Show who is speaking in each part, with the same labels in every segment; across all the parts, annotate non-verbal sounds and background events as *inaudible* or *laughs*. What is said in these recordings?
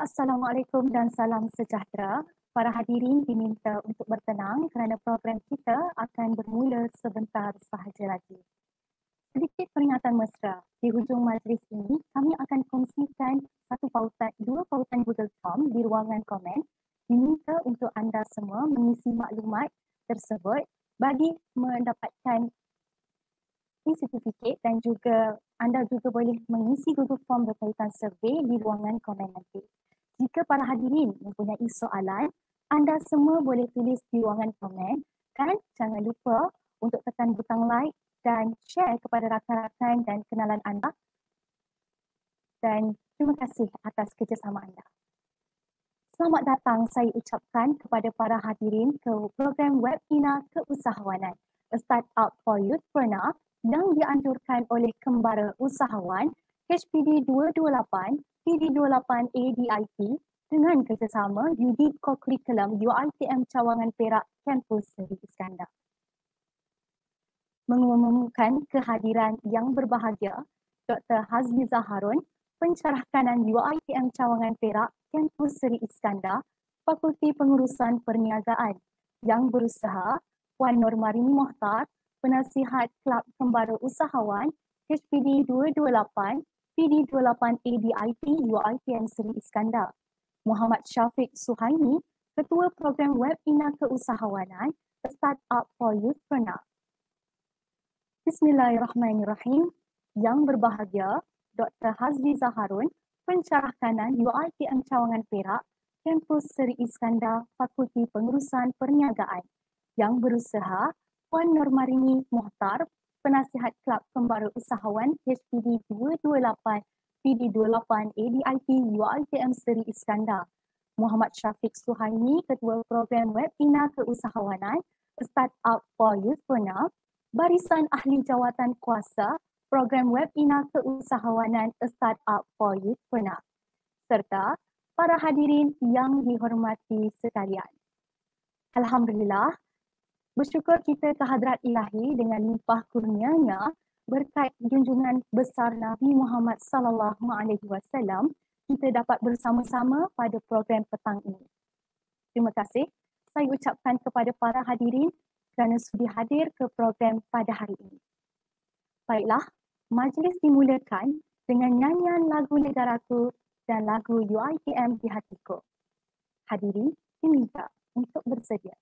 Speaker 1: Assalamualaikum dan salam sejahtera. Para hadirin diminta untuk bertenang kerana program kita akan bermula sebentar sahaja lagi. Sedikit peringatan mesra. Di hujung majlis ini, kami akan kongsikan satu pautan, dua pautan Google Form di ruangan komen. Diminta untuk anda semua mengisi maklumat tersebut bagi mendapatkan e-certificate dan juga anda juga boleh mengisi Google Form berkaitan survey di ruangan komen nanti. Jika para hadirin mempunyai soalan, anda semua boleh tulis di ruangan komen dan jangan lupa untuk tekan butang like dan share kepada rakan-rakan dan kenalan anda. Dan terima kasih atas kerjasama anda. Selamat datang saya ucapkan kepada para hadirin ke program webinar keusahawanan Startup for Youth Pernah yang dianjurkan oleh Kembara Usahawan HPD 228 PD28ADIP dengan kerjasama Unit Kokurikulum UITM Cawangan Perak Kampus Seri Iskandar. Mengumumkan kehadiran yang berbahagia Dr. Hazmi Zaharun, pencerah kanan UITM Cawangan Perak Kampus Seri Iskandar, Fakulti Pengurusan Perniagaan yang berusaha Puan Normarini Mohtar, penasihat Kelab Kembara Usahawan HPD 228 PD28ADIP UITM Seri Iskandar. Muhammad Syafiq Suhaimi, Ketua Program Webinar Keusahawanan Startup for Youth Pernah. Bismillahirrahmanirrahim. Yang berbahagia, Dr. Hazli Zaharun, Pencarah Kanan UITM Cawangan Perak, Kampus Seri Iskandar, Fakulti Pengurusan Perniagaan. Yang berusaha, Puan Normarini Mohtar, penasihat Kelab Kembara Usahawan HPD 228 PD28 ADIP UITM Seri Iskandar. Muhammad Syafiq Suhaimi, Ketua Program Webinar Keusahawanan Startup for Youth Pernah, Barisan Ahli Jawatan Kuasa Program Webinar Keusahawanan Startup for Youth Pernah, serta para hadirin yang dihormati sekalian. Alhamdulillah, Bersyukur kita kehadrat ilahi dengan limpah kurnianya berkat junjungan besar Nabi Muhammad sallallahu alaihi wasallam kita dapat bersama-sama pada program petang ini. Terima kasih saya ucapkan kepada para hadirin kerana sudi hadir ke program pada hari ini. Baiklah, majlis dimulakan dengan nyanyian lagu negaraku dan lagu UITM di hatiku. Hadirin diminta untuk bersedia.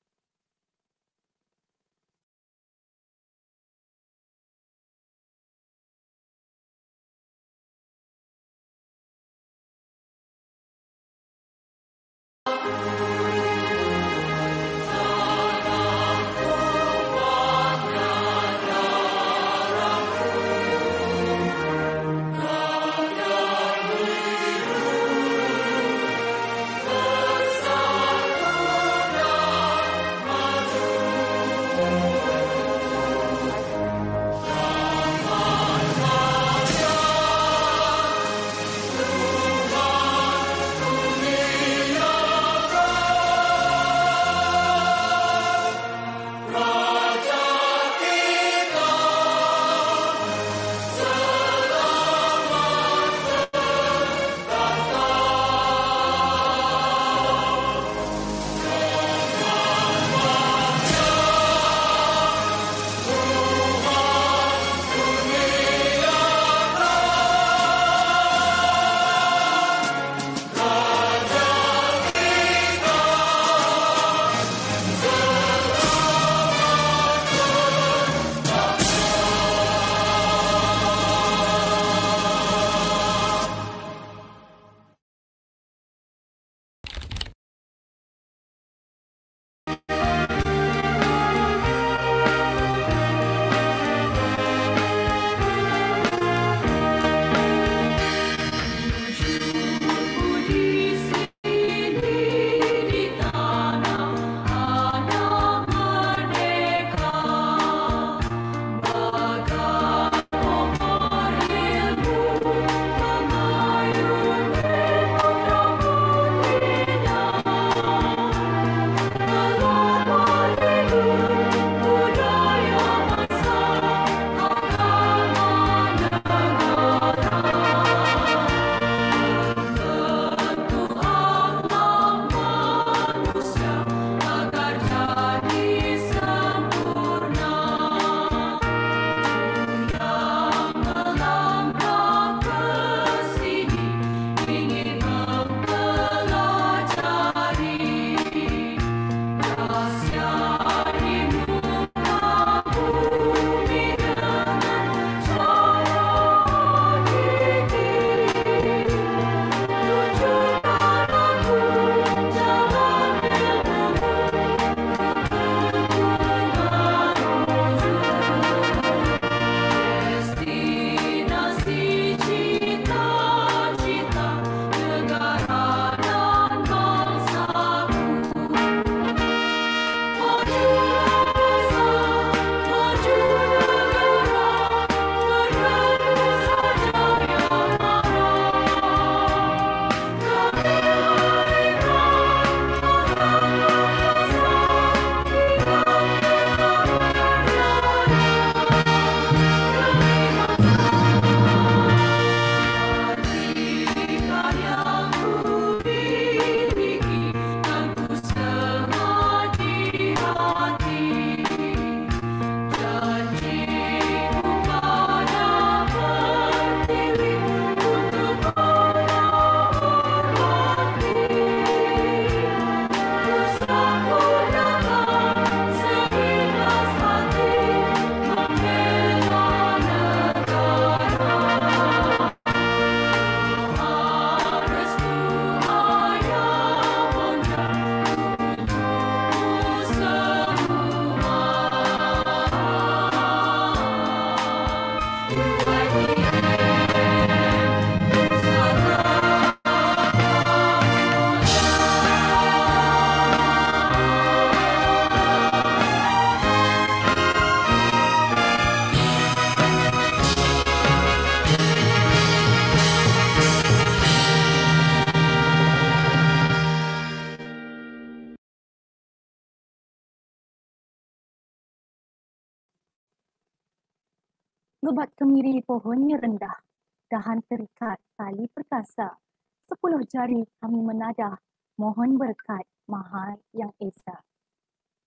Speaker 1: Jari kami menadah, mohon berkat mahal yang esa.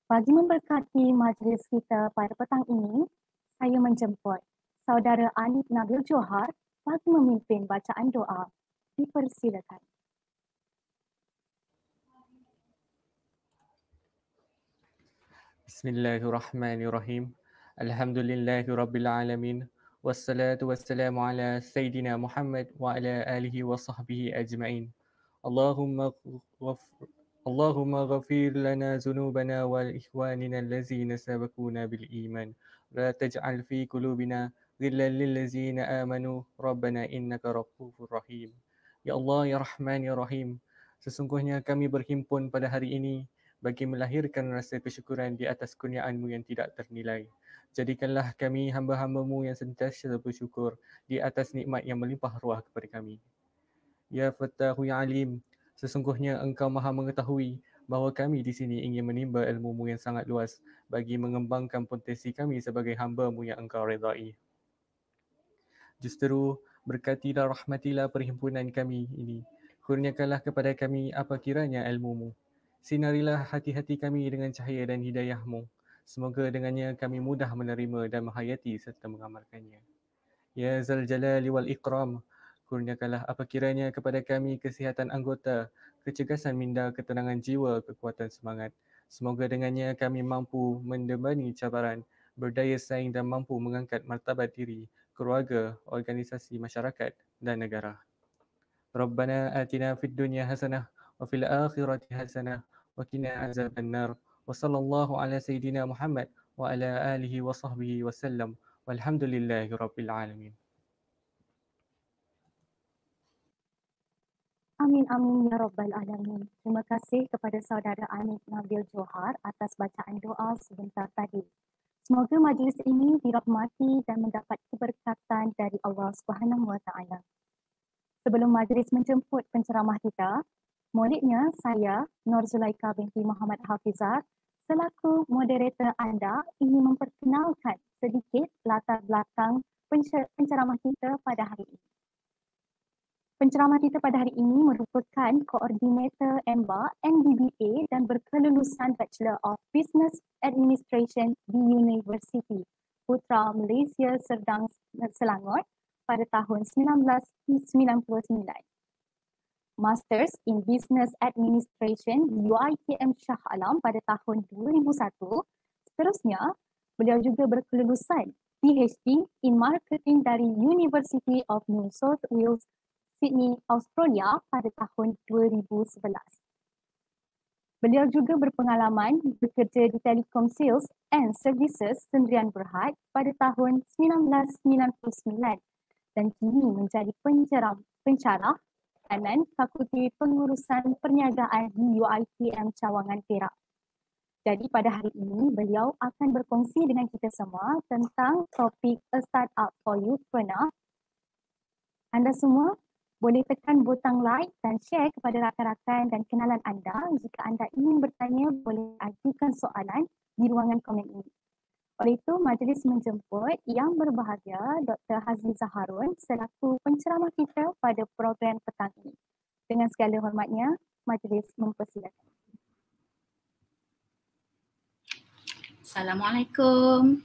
Speaker 1: Bagi memberkati majlis kita pada petang ini, saya menjemput saudara Anip Nabil Johar bagi memimpin bacaan doa. Dipersilakan.
Speaker 2: Bismillahirrahmanirrahim. Alhamdulillahi Rabbil Alamin Wassalatu wassalamu ala Sayyidina Muhammad wa ala alihi wa sahbihi ajma'in. Allahumma Allahumma ghafir lana zunubana wal ikhwanina allazina sabakuna bil iman. La taj'al fi kulubina ghillan lillazina amanu. Rabbana innaka rabbufur rahim. Ya Allah, Ya Rahman, Ya Rahim. Sesungguhnya kami berhimpun pada hari ini bagi melahirkan rasa kesyukuran di atas kurniaanmu yang tidak ternilai. Jadikanlah kami hamba-hambamu yang sentiasa bersyukur di atas nikmat yang melimpah ruah kepada kami. Ya Fattahu Ya Alim, sesungguhnya engkau maha mengetahui bahawa kami di sini ingin menimba ilmu-Mu yang sangat luas bagi mengembangkan potensi kami sebagai hamba-Mu yang engkau redai. Justru berkatilah rahmatilah perhimpunan kami ini. Kurniakanlah kepada kami apa kiranya ilmu-Mu. Sinarilah hati-hati kami dengan cahaya dan hidayah-Mu. Semoga dengannya kami mudah menerima dan menghayati serta mengamalkannya. Ya Zal Jalali wal Ikram, kurniakanlah apa kiranya kepada kami kesihatan anggota, kecergasan minda, ketenangan jiwa, kekuatan semangat. Semoga dengannya kami mampu mendemani cabaran, berdaya saing dan mampu mengangkat martabat diri, keluarga, organisasi masyarakat dan negara. Rabbana atina fid dunya hasanah wa fil akhirati hasanah wa qina azaban nar. وصلى الله على سيدنا محمد وعلى آله وصحبه وسلم والحمد لله رب العالمين
Speaker 1: Amin amin ya rabbal alamin. Terima kasih kepada saudara Anik Nabil Johar atas bacaan doa sebentar tadi. Semoga majlis ini dirahmati dan mendapat keberkatan dari Allah Subhanahu wa taala. Sebelum majlis menjemput penceramah kita, Muliknya saya, Nur Zulaika binti Muhammad Hafizah, selaku moderator anda ingin memperkenalkan sedikit latar belakang penceramah kita pada hari ini. Penceramah kita pada hari ini merupakan koordinator EMBA NBBA dan berkelulusan Bachelor of Business Administration di University Putra Malaysia Serdang Selangor pada tahun 1999. Masters in Business Administration UiTM Shah Alam pada tahun 2001. Seterusnya, beliau juga berkelulusan PhD in Marketing dari University of New South Wales, Sydney, Australia pada tahun 2011. Beliau juga berpengalaman bekerja di Telekom Sales and Services Sendirian Berhad pada tahun 1999 dan kini menjadi pencerah, pencarah kanan Fakulti Pengurusan Perniagaan di UiTM Cawangan Perak. Jadi pada hari ini beliau akan berkongsi dengan kita semua tentang topik A Startup for Youthpreneur. Anda semua boleh tekan butang like dan share kepada rakan-rakan dan kenalan anda jika anda ingin bertanya boleh ajukan soalan di ruangan komen ini. Oleh itu, majlis menjemput yang berbahagia Dr. Hazli Zaharun selaku penceramah kita pada program petang ini. Dengan segala hormatnya, majlis mempersilakan.
Speaker 3: Assalamualaikum.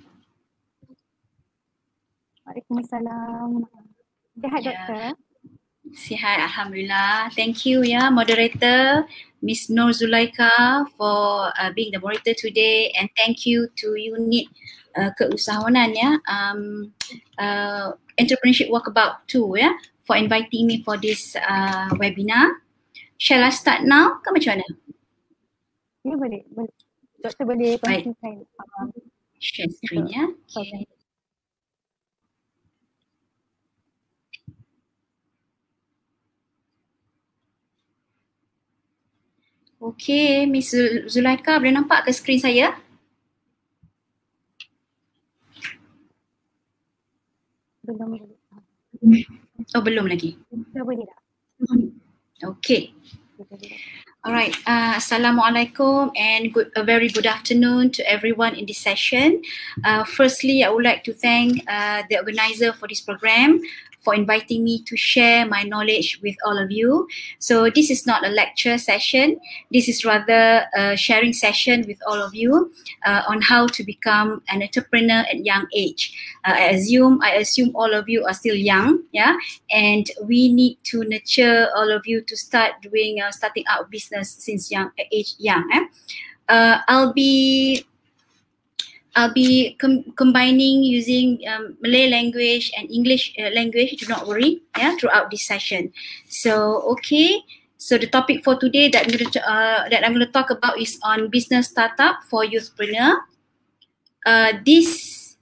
Speaker 1: Waalaikumsalam. Sihat, ya. Doktor?
Speaker 3: Sihat, Alhamdulillah. Thank you, ya, moderator. Miss Nur Zulaika for uh, being the moderator today and thank you to unit uh, keusahawanan ya um, uh, entrepreneurship walkabout too ya for inviting me for this uh, webinar. Shall I start now ke macam mana?
Speaker 1: Ya boleh, boleh. Doktor boleh kongsikan. Um,
Speaker 3: Share screen ya. Okay. Okey, Miss Zulaika boleh nampak ke skrin saya?
Speaker 1: Belum.
Speaker 3: Oh, belum lagi.
Speaker 1: Dah boleh tak?
Speaker 3: Okey. All right. Uh, Assalamualaikum and good, a very good afternoon to everyone in this session. Uh, firstly, I would like to thank uh, the organizer for this program for inviting me to share my knowledge with all of you. So this is not a lecture session. This is rather a sharing session with all of you uh, on how to become an entrepreneur at young age. Uh, I assume I assume all of you are still young, yeah, and we need to nurture all of you to start doing uh, starting out business since young age young. Eh? Uh, I'll be I'll be com- combining using um, Malay language and English uh, language. Do not worry, yeah, throughout this session. So, okay. So the topic for today that I'm going to uh, that I'm going to talk about is on business startup for youthpreneur. Uh, this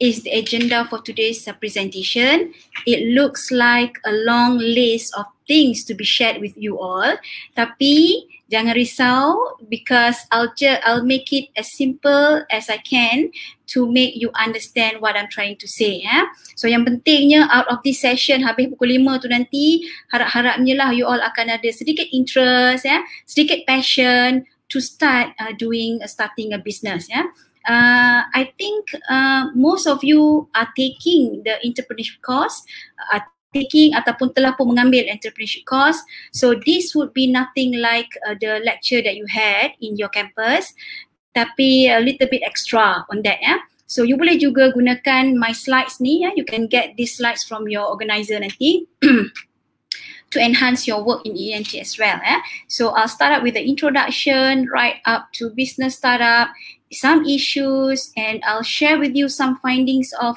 Speaker 3: is the agenda for today's presentation. It looks like a long list of things to be shared with you all. Tapi jangan risau because I'll just I'll make it as simple as I can to make you understand what I'm trying to say ya. So yang pentingnya out of this session habis pukul 5 tu nanti harap-harapnya lah you all akan ada sedikit interest ya, sedikit passion to start uh, doing uh, starting a business ya. Uh, I think uh, most of you are taking the entrepreneurship course, uh, taking ataupun telah pun mengambil entrepreneurship course. So this would be nothing like uh, the lecture that you had in your campus tapi a little bit extra on that ya. So you boleh juga gunakan my slides ni ya. You can get these slides from your organizer nanti. *clears throat* to enhance your work in ENT as well. Eh? So I'll start up with the introduction right up to business startup some issues and I'll share with you some findings of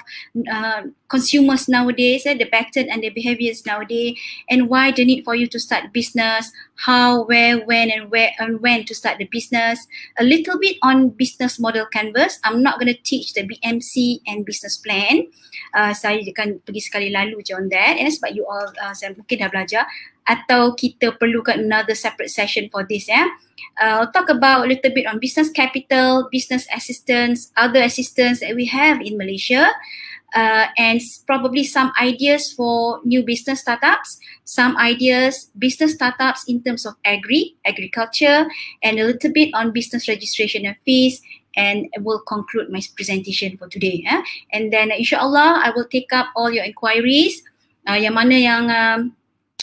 Speaker 3: uh, consumers nowadays, eh, the pattern and the behaviors nowadays, and why the need for you to start business, how, where, when, and where and when to start the business. A little bit on business model canvas. I'm not going to teach the BMC and business plan. Uh, saya akan pergi sekali lalu je on that, eh, sebab you all uh, saya mungkin dah belajar. Atau kita perlukan another separate session for this, ya. Eh. Uh, talk about a little bit on business capital, business assistance, other assistance that we have in Malaysia, uh, and probably some ideas for new business startups, some ideas, business startups in terms of agri, agriculture, and a little bit on business registration and fees, and will conclude my presentation for today. Eh? And then insyaAllah, I will take up all your inquiries, uh, yang mana yang um,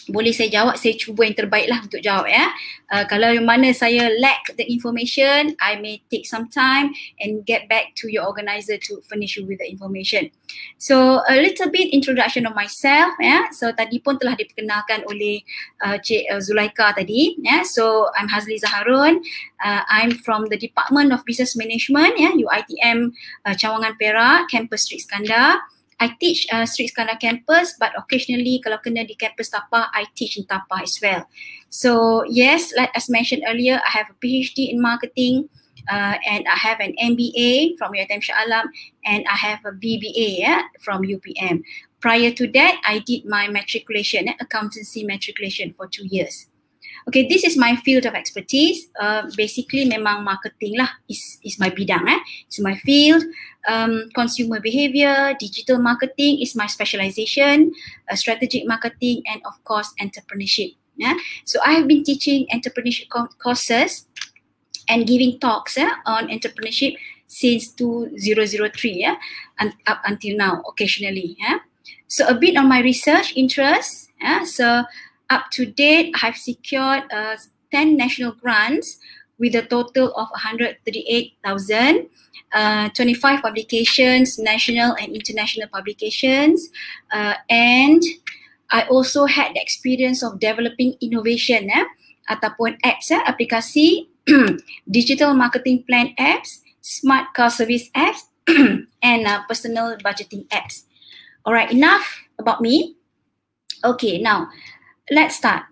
Speaker 3: boleh saya jawab, saya cuba yang terbaik lah untuk jawab ya. Uh, kalau yang mana saya lack the information, I may take some time and get back to your organizer to finish you with the information. So a little bit introduction of myself ya. So tadi pun telah diperkenalkan oleh uh, Cik uh, Zulaika tadi ya. So I'm Hazli Zaharun. Uh, I'm from the Department of Business Management ya, UITM uh, Cawangan Perak, Campus Street Skandar. I teach uh, Street Skandar campus but occasionally kalau kena di campus Tapah, I teach in Tapah as well. So yes, like as mentioned earlier, I have a PhD in marketing uh, and I have an MBA from UiTM Shah Alam and I have a BBA yeah, from UPM. Prior to that, I did my matriculation, eh, accountancy matriculation for two years. Okay, this is my field of expertise. Uh, basically, memang marketing lah is is my bidang. Eh, it's my field. Um, consumer behavior, digital marketing is my specialization. Uh, strategic marketing, and of course, entrepreneurship. Yeah, so I have been teaching entrepreneurship courses and giving talks eh, on entrepreneurship since 2003 yeah, and up until now, occasionally. Yeah. So a bit on my research interest. Yeah, so up to date, I have secured uh, 10 national grants with a total of 138,000, uh, 25 publications, national and international publications, uh, and I also had the experience of developing innovation eh, ataupun apps, eh, aplikasi, *clears throat* digital marketing plan apps, smart car service apps, *clears throat* and uh, personal budgeting apps. Alright, enough about me. Okay, now let's start.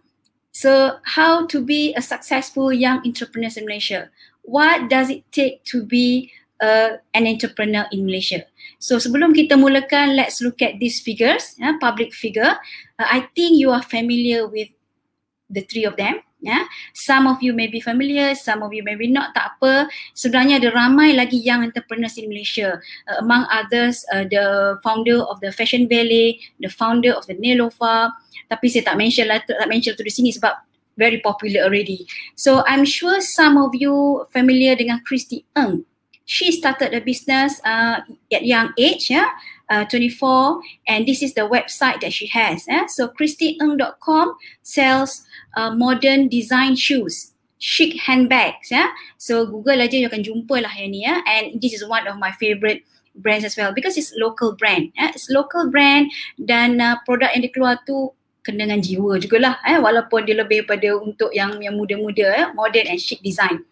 Speaker 3: So, how to be a successful young entrepreneur in Malaysia? What does it take to be uh, an entrepreneur in Malaysia? So, sebelum kita mulakan, let's look at these figures, yeah, public figure. Uh, I think you are familiar with the three of them. Yeah. Some of you may be familiar, some of you maybe not, tak apa. Sebenarnya ada ramai lagi young entrepreneurs in Malaysia. Uh, among others, uh, the founder of the Fashion Ballet, the founder of the Nelofa, tapi saya tak mention lah tak mention tu di sini sebab very popular already. So I'm sure some of you familiar dengan Christy Ng. She started a business uh, at young age, yeah, uh, 24, and this is the website that she has. Yeah? So christyeng.com sells uh, modern design shoes, chic handbags. Yeah? So Google aja you akan jumpa lah yang ni. Yeah? And this is one of my favorite brands as well because it's local brand. Yeah? It's local brand dan uh, produk yang dikeluar tu kena dengan jiwa jugalah eh walaupun dia lebih pada untuk yang yang muda-muda eh modern and chic design.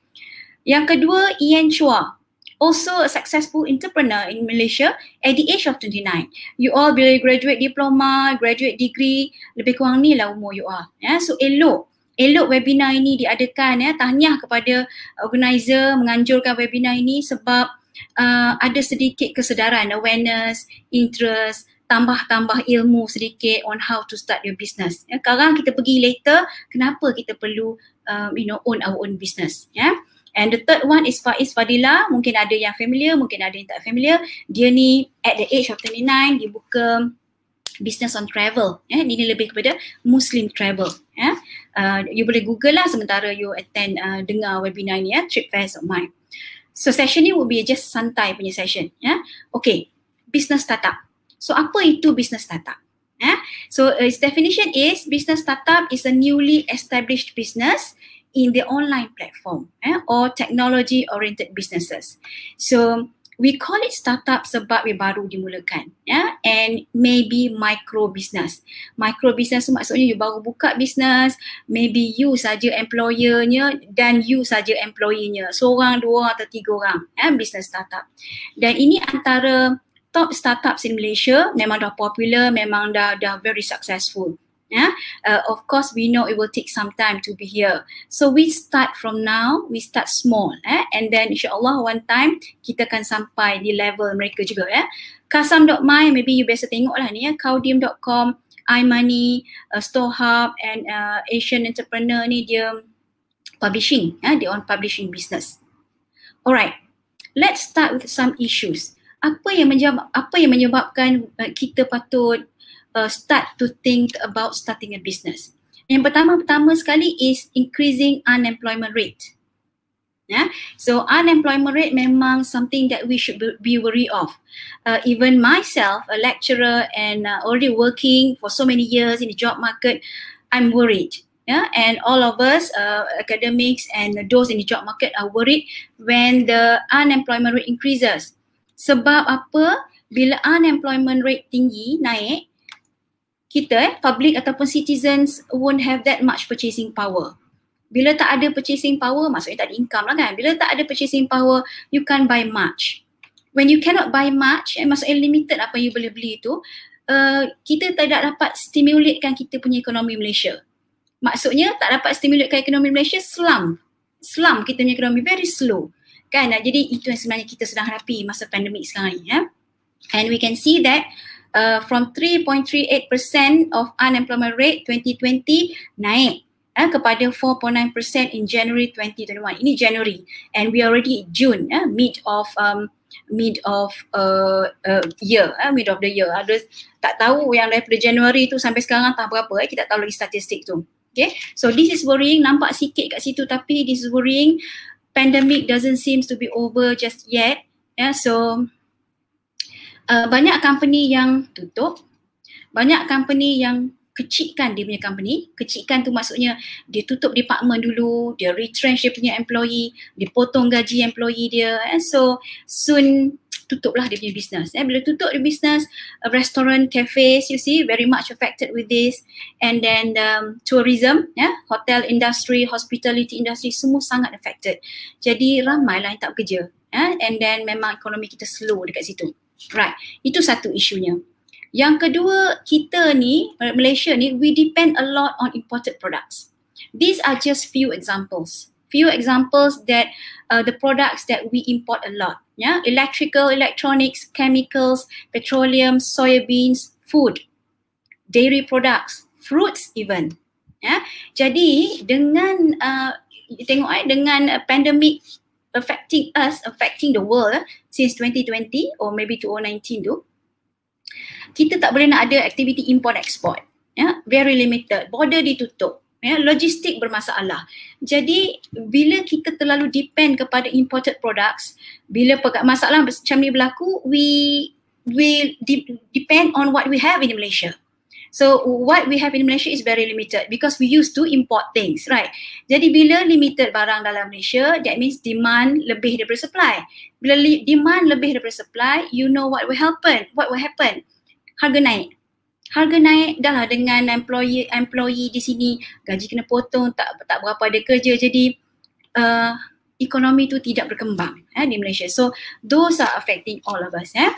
Speaker 3: Yang kedua Ian Chua also a successful entrepreneur in Malaysia at the age of 29. You all bila graduate diploma, graduate degree, lebih kurang ni lah umur you all. Ya, so elok elok webinar ini diadakan ya. Tahniah kepada organizer menganjurkan webinar ini sebab uh, ada sedikit kesedaran, awareness, interest, tambah-tambah ilmu sedikit on how to start your business. Ya, sekarang kita pergi later, kenapa kita perlu um, you know own our own business. Ya. And the third one is Faiz Fadila. Mungkin ada yang familiar, mungkin ada yang tak familiar. Dia ni at the age of 29, dia buka business on travel. Ya. Ini lebih kepada Muslim travel. Ya. Uh, you boleh google lah sementara you attend uh, dengar webinar ni ya, Trip Fairs of Mine. So session ni will be just santai punya session. Ya. Okay, business startup. So apa itu business startup? Eh? So uh, its definition is business startup is a newly established business in the online platform eh? or technology oriented businesses. So we call it startup sebab we baru dimulakan yeah? and maybe micro business. Micro business tu maksudnya you baru buka business, maybe you saja employernya dan you saja employee-nya. Seorang, dua atau tiga orang eh? business startup. Dan ini antara top startups in Malaysia memang dah popular, memang dah dah very successful. Yeah, uh, of course we know it will take some time to be here. So we start from now, we start small, eh? and then insyaAllah one time kita akan sampai di level mereka juga. Eh? Kasam.my, maybe you biasa tengok lah ni, ya. Kaudim.com, iMoney, uh, StoreHub and uh, Asian Entrepreneur ni dia publishing, eh? dia on publishing business. Alright, let's start with some issues apa yang menyebab, apa yang menyebabkan uh, kita patut uh, start to think about starting a business. Yang pertama-pertama sekali is increasing unemployment rate. Yeah? So unemployment rate memang something that we should be worried of. Uh, even myself, a lecturer and uh, already working for so many years in the job market, I'm worried. Yeah? And all of us, uh, academics and those in the job market are worried when the unemployment rate increases. Sebab apa? Bila unemployment rate tinggi, naik, kita eh, public ataupun citizens won't have that much purchasing power. Bila tak ada purchasing power, maksudnya tak ada income lah kan. Bila tak ada purchasing power, you can't buy much. When you cannot buy much, eh, maksudnya limited apa you boleh beli tu, uh, kita tidak dapat stimulatekan kita punya ekonomi Malaysia. Maksudnya tak dapat stimulatekan ekonomi Malaysia, slump. Slump kita punya ekonomi, very slow kan jadi itu yang sebenarnya kita sedang hadapi masa pandemik sekarang ni ya and we can see that uh, from 3.38% of unemployment rate 2020 naik eh, kepada 4.9% in January 2021 ini January and we already June eh, mid of um, mid of uh, uh, year eh, mid of the year. Ada tak tahu yang daripada January tu sampai sekarang tak berapa eh, kita tak tahu lagi statistik tu. Okay, so this is worrying, nampak sikit kat situ tapi this is worrying. Pandemic doesn't seems to be over just yet. Yeah, so uh, banyak company yang tutup, banyak company yang kecikkan dia punya company. Kecikkan tu maksudnya dia tutup department dulu, dia retrench dia punya employee, dia potong gaji employee dia. And so soon tutuplah dia punya business. Eh, bila tutup dia business, restaurant, cafes, you see, very much affected with this. And then um, tourism, yeah, hotel industry, hospitality industry, semua sangat affected. Jadi ramai lah yang tak bekerja. Eh? And then memang ekonomi kita slow dekat situ. Right, itu satu isunya. Yang kedua, kita ni, Malaysia ni, we depend a lot on imported products. These are just few examples. Few examples that uh, the products that we import a lot yeah electrical electronics chemicals petroleum soybeans food dairy products fruits even ya jadi dengan uh, tengok eh dengan uh, pandemic affecting us affecting the world uh, since 2020 or maybe 2019 tu kita tak boleh nak ada aktiviti import export ya. Yeah? very limited. Border ditutup ya. Logistik bermasalah. Jadi bila kita terlalu depend kepada imported products bila masalah macam ni berlaku we we de- depend on what we have in Malaysia So what we have in Malaysia is very limited because we used to import things, right? Jadi bila limited barang dalam Malaysia, that means demand lebih daripada supply. Bila li- demand lebih daripada supply, you know what will happen? What will happen? Harga naik harga naik dah lah dengan employee employee di sini gaji kena potong tak tak berapa ada kerja jadi uh, ekonomi tu tidak berkembang eh, di Malaysia so those are affecting all of us eh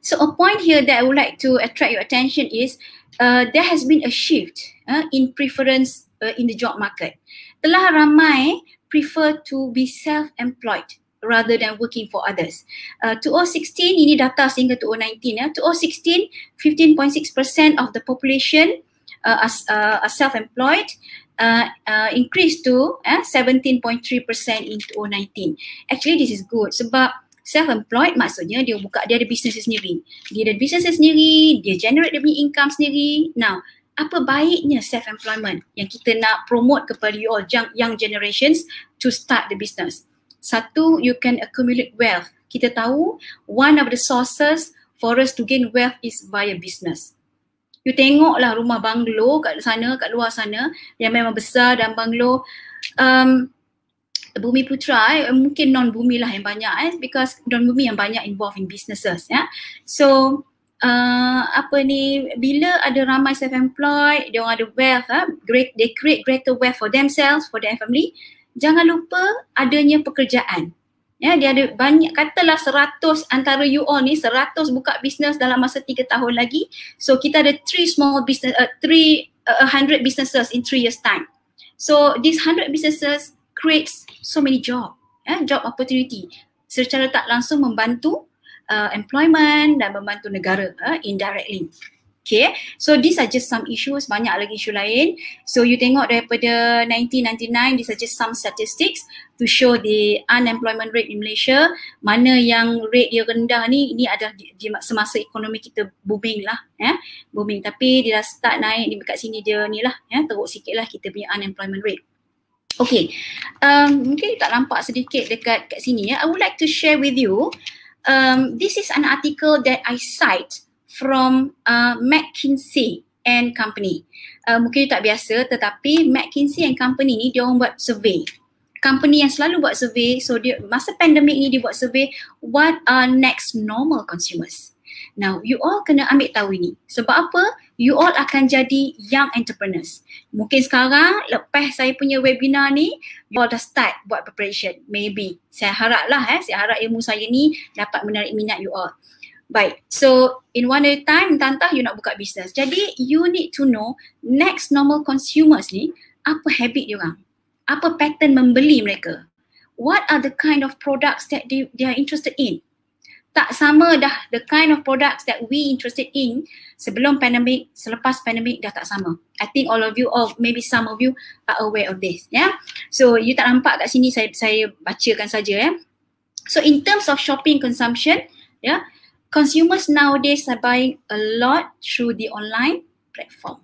Speaker 3: so a point here that I would like to attract your attention is uh, there has been a shift uh, in preference uh, in the job market telah ramai prefer to be self-employed rather than working for others. Uh, 2016 ini data sehingga 2019 ya. 2016 15.6% of the population uh, are, uh, are self-employed uh, uh, increased to uh, 17.3% in 2019. Actually this is good sebab self-employed maksudnya dia buka dia ada bisnes sendiri. Dia ada bisnes sendiri, dia generate dia punya income sendiri. Now, apa baiknya self-employment yang kita nak promote kepada you all young, young generations to start the business? Satu, you can accumulate wealth. Kita tahu one of the sources for us to gain wealth is via business. You tengoklah rumah banglo kat sana, kat luar sana yang memang besar dan banglo. Um, bumi putra eh, mungkin non bumi lah yang banyak eh, because non bumi yang banyak involved in businesses ya. So uh, apa ni bila ada ramai self employed dia orang ada wealth ah great they create greater wealth for themselves for their family jangan lupa adanya pekerjaan. Ya, dia ada banyak katalah 100 antara you all ni 100 buka bisnes dalam masa 3 tahun lagi. So kita ada 3 small business uh, 3 uh, 100 businesses in 3 years time. So these 100 businesses creates so many job, ya, job opportunity secara tak langsung membantu uh, employment dan membantu negara uh, indirectly. Okay, so these are just some issues, banyak lagi isu lain. So you tengok daripada 1999, these are just some statistics to show the unemployment rate in Malaysia. Mana yang rate dia rendah ni, ini adalah di, di, semasa ekonomi kita booming lah. Eh? Booming, tapi dia dah start naik dekat sini dia ni lah. Eh? Teruk sikit lah kita punya unemployment rate. Okay, um, mungkin tak nampak sedikit dekat kat sini ya. I would like to share with you, um, this is an article that I cite from uh, McKinsey and Company. Uh, mungkin tak biasa tetapi McKinsey and Company ni dia orang buat survey. Company yang selalu buat survey, so dia masa pandemik ni dia buat survey what are next normal consumers. Now, you all kena ambil tahu ini. Sebab apa? You all akan jadi young entrepreneurs. Mungkin sekarang, lepas saya punya webinar ni, you all dah start buat preparation. Maybe. Saya harap lah, eh, saya harap ilmu saya ni dapat menarik minat you all. Baik, so in one day time, entah-entah you nak buka bisnes. Jadi you need to know next normal consumers ni, apa habit dia orang? Apa pattern membeli mereka? What are the kind of products that they, they are interested in? Tak sama dah the kind of products that we interested in sebelum pandemic, selepas pandemic dah tak sama. I think all of you, or maybe some of you are aware of this. Yeah? So you tak nampak kat sini saya saya bacakan saja. Yeah? So in terms of shopping consumption, yeah, consumers nowadays are buying a lot through the online platform.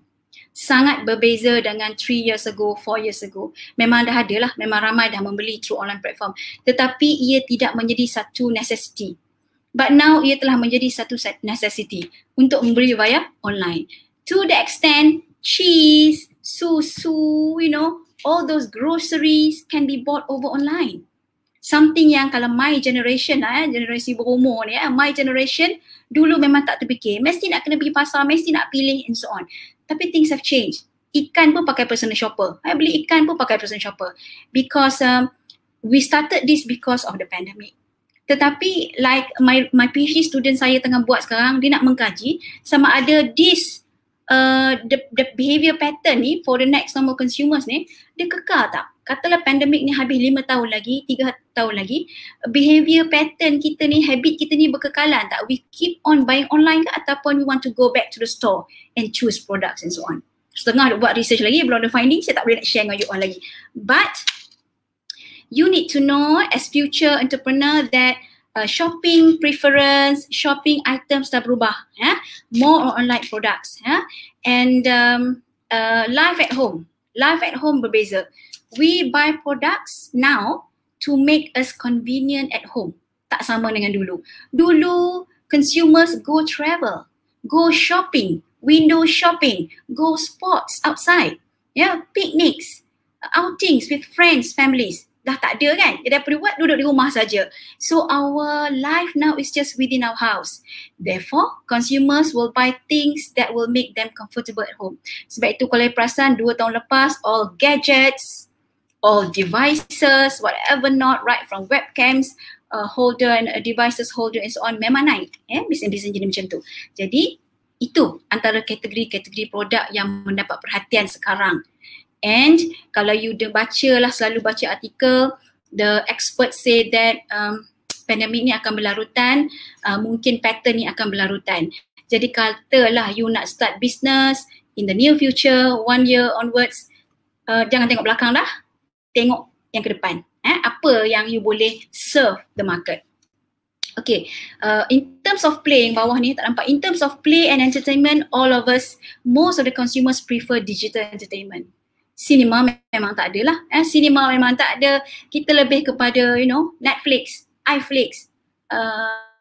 Speaker 3: Sangat berbeza dengan 3 years ago, 4 years ago. Memang dah ada lah, memang ramai dah membeli through online platform. Tetapi ia tidak menjadi satu necessity. But now ia telah menjadi satu necessity untuk membeli via online. To the extent cheese, susu, you know, all those groceries can be bought over online something yang kalau my generation lah eh, generasi berumur ni eh, my generation dulu memang tak terfikir mesti nak kena pergi pasar, mesti nak pilih and so on. Tapi things have changed. Ikan pun pakai personal shopper. I beli ikan pun pakai personal shopper. Because um, we started this because of the pandemic. Tetapi like my my PhD student saya tengah buat sekarang, dia nak mengkaji sama ada this uh, the, the behavior pattern ni for the next normal consumers ni, dia kekal tak? katalah pandemik ni habis lima tahun lagi, tiga tahun lagi, behavior pattern kita ni, habit kita ni berkekalan tak? We keep on buying online ke ataupun we want to go back to the store and choose products and so on. Setengah buat research lagi, belum ada finding, saya tak boleh nak share dengan you all lagi. But, you need to know as future entrepreneur that uh, shopping preference, shopping items dah berubah. Yeah? More on online products. Yeah? And um, uh, life at home Life at home berbeza. We buy products now to make us convenient at home. Tak sama dengan dulu. Dulu consumers go travel, go shopping, window shopping, go sports outside, yeah, picnics, outings with friends, families. Dah tak ada kan? Dia daripada buat duduk di rumah saja. So our life now is just within our house. Therefore, consumers will buy things that will make them comfortable at home. Sebab itu kalau perasan dua tahun lepas, all gadgets, all devices, whatever not, right from webcams, uh, holder and uh, devices holder and so on memang naik. Eh? Bisnes-bisnes jadi macam tu. Jadi itu antara kategori-kategori produk yang mendapat perhatian sekarang. And kalau you dah baca lah selalu baca artikel, the expert say that um, pandemik ni akan berlarutan, uh, mungkin pattern ni akan berlarutan. Jadi katalah you nak start business in the near future, one year onwards, uh, jangan tengok belakang dah, tengok yang ke depan. Eh, apa yang you boleh serve the market. Okay, uh, in terms of play yang bawah ni tak nampak. In terms of play and entertainment, all of us, most of the consumers prefer digital entertainment cinema memang tak ada lah. Eh, cinema memang tak ada. Kita lebih kepada, you know, Netflix, iFlix, uh,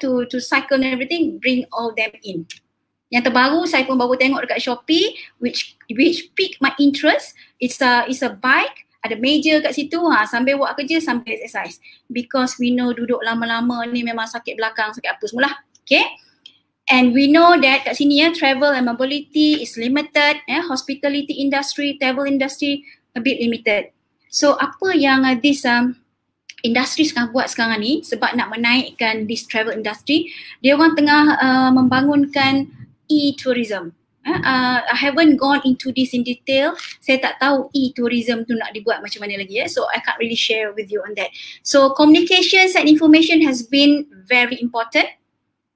Speaker 3: to to cycle and everything bring all them in. Yang terbaru saya pun baru tengok dekat Shopee which which pick my interest. It's a it's a bike ada meja kat situ ha sambil buat kerja sambil exercise. Because we know duduk lama-lama ni memang sakit belakang sakit apa semula. Okay? And we know that kat sini ya travel and mobility is limited eh hospitality industry travel industry a bit limited. So apa yang uh, this um, industri sekarang buat sekarang ni sebab nak menaikkan this travel industry dia orang tengah uh, membangunkan e-tourism. Uh, uh, I haven't gone into this in detail. Saya tak tahu e-tourism tu nak dibuat macam mana lagi ya so I can't really share with you on that. So communications and information has been very important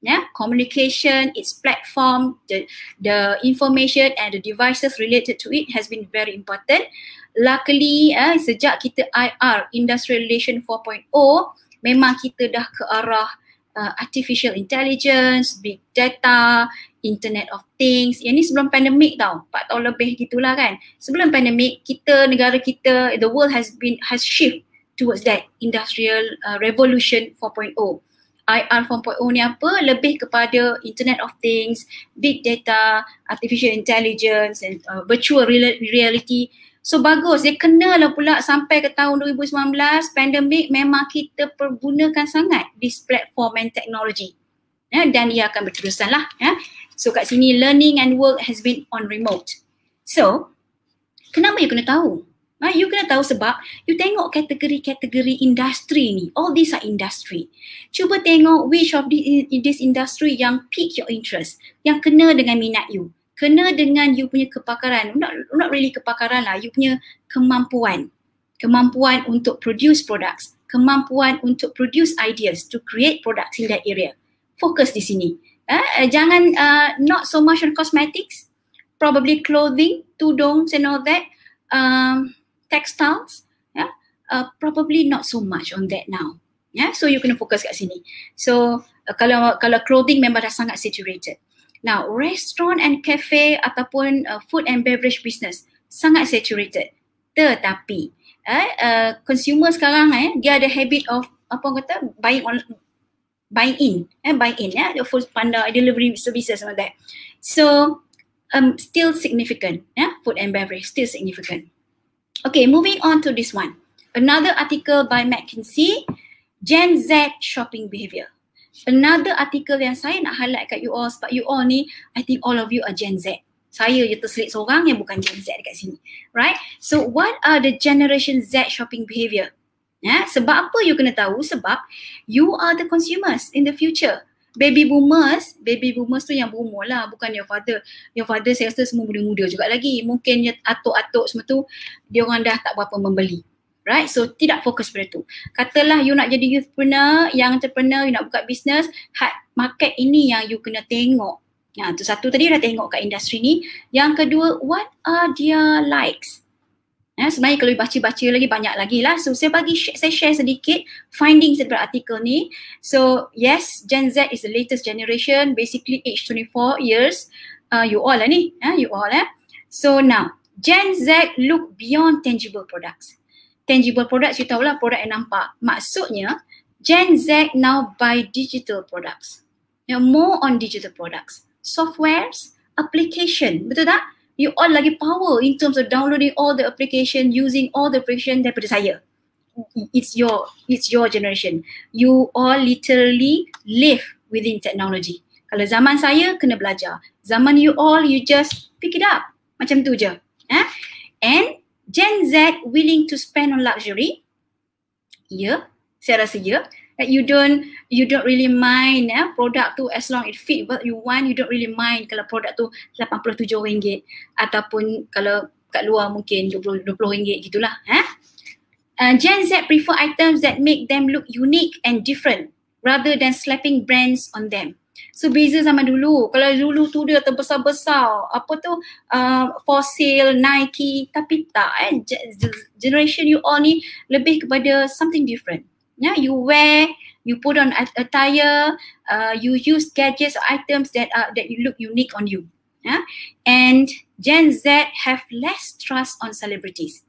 Speaker 3: yeah communication its platform the the information and the devices related to it has been very important luckily eh, sejak kita IR Industrial Relation 4.0 memang kita dah ke arah uh, artificial intelligence, big data, internet of things. Yang ni sebelum pandemik tau, 4 tahun lebih gitulah kan. Sebelum pandemik kita negara kita the world has been has shift towards that industrial uh, revolution 4.0. IR 4.0 ni apa? Lebih kepada Internet of Things, Big Data, Artificial Intelligence and uh, Virtual Reality So bagus, dia kenalah pula sampai ke tahun 2019, pandemik memang kita pergunakan sangat this platform and technology. Ya, dan ia akan berterusan lah. Ya. So kat sini learning and work has been on remote. So, kenapa you kena tahu? Ha, you kena tahu sebab you tengok kategori-kategori industri ni. All these are industry. Cuba tengok which of this industry yang pique your interest. Yang kena dengan minat you. Kena dengan you punya kepakaran. Not, not really kepakaran lah. You punya kemampuan. Kemampuan untuk produce products. Kemampuan untuk produce ideas to create products in that area. Fokus di sini. Eh, jangan uh, not so much on cosmetics. Probably clothing tudung and all that. Um, textiles yeah uh, probably not so much on that now yeah so you kena fokus kat sini so uh, kalau kalau clothing memang dah sangat saturated Now, restaurant and cafe ataupun uh, food and beverage business sangat saturated. Tetapi, eh, uh, consumer sekarang eh, dia ada habit of apa orang kata buying on buying in, eh, buying in, ya, yeah, food panda delivery services like that. So, um, still significant, yeah, food and beverage still significant. Okay, moving on to this one. Another article by McKinsey, Gen Z shopping behavior another article yang saya nak highlight kat you all sebab you all ni I think all of you are Gen Z. Saya je terselit seorang yang bukan Gen Z dekat sini. Right? So what are the generation Z shopping behavior? Ya, sebab apa you kena tahu? Sebab you are the consumers in the future. Baby boomers, baby boomers tu yang berumur lah, bukan your father. Your father saya rasa semua muda-muda juga lagi. Mungkin atuk-atuk semua tu, dia orang dah tak berapa membeli. Right? So tidak fokus pada tu. Katalah you nak jadi youthpreneur, yang entrepreneur, you nak buka business, market ini yang you kena tengok. Ya, tu satu tadi dah tengok kat industri ni. Yang kedua, what are their likes? Ya, sebenarnya kalau baca-baca lagi banyak lagi lah. So saya bagi saya share sedikit findings daripada artikel ni. So yes, Gen Z is the latest generation, basically age 24 years. Uh, you all lah ni, uh, you all eh. So now, Gen Z look beyond tangible products. Tangible products you tahu lah produk yang nampak. Maksudnya Gen Z now buy digital products. Know, more on digital products. Softwares, application, betul tak? You all lagi power in terms of downloading all the application, using all the application daripada saya. It's your it's your generation. You all literally live within technology. Kalau zaman saya kena belajar. Zaman you all you just pick it up. Macam tu je. Eh? And Gen Z willing to spend on luxury? Ya, yeah, saya rasa ya. Yeah that you don't you don't really mind eh, produk tu as long it fit what you want you don't really mind kalau produk tu RM87 ataupun kalau kat luar mungkin RM20 gitulah eh uh, Gen Z prefer items that make them look unique and different rather than slapping brands on them So beza zaman dulu. Kalau dulu tu dia terbesar-besar. Apa tu? Uh, fossil, Nike. Tapi tak eh. Generation you all ni lebih kepada something different. Yeah, you wear, you put on attire, uh, you use gadgets or items that are that you look unique on you. Yeah, and Gen Z have less trust on celebrities.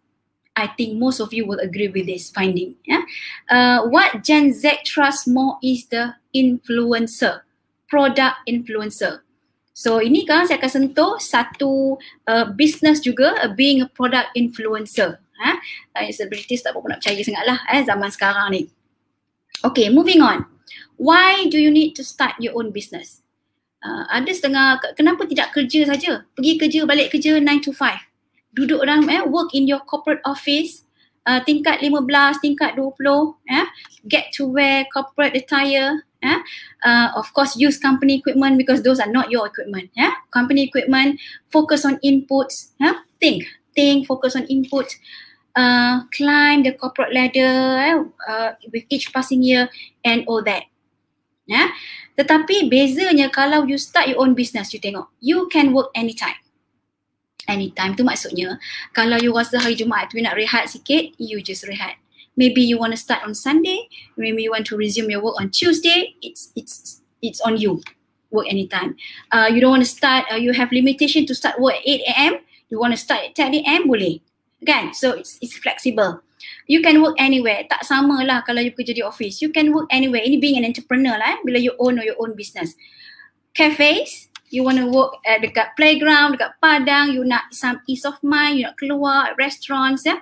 Speaker 3: I think most of you will agree with this finding. Yeah, uh, what Gen Z trust more is the influencer, product influencer. So ini kan saya akan sentuh satu uh, business juga uh, being a product influencer. Ha? Uh, celebrities tak berapa nak percaya sangat lah eh, zaman sekarang ni. Okay, moving on. Why do you need to start your own business? Uh, ada setengah, kenapa tidak kerja saja? Pergi kerja, balik kerja 9 to 5. Duduk orang, eh, work in your corporate office, uh, tingkat 15, tingkat 20, eh, get to wear corporate attire, eh, uh, of course use company equipment because those are not your equipment. Eh. Company equipment, focus on inputs, eh, think, think, focus on inputs uh, climb the corporate ladder eh, uh, with each passing year and all that. Yeah? Tetapi bezanya kalau you start your own business, you tengok, you can work anytime. Anytime tu maksudnya, kalau you rasa hari Jumaat tu you nak rehat sikit, you just rehat. Maybe you want to start on Sunday, maybe you want to resume your work on Tuesday, it's it's it's on you. Work anytime. Uh, you don't want to start, uh, you have limitation to start work at 8 a.m., you want to start at 10 a.m., boleh kan? So it's, it's flexible. You can work anywhere. Tak sama lah kalau you kerja di office. You can work anywhere. Ini being an entrepreneur lah eh, bila you own your own business. Cafes you want to work at dekat playground dekat padang you nak some ease of mind you nak keluar restaurants ya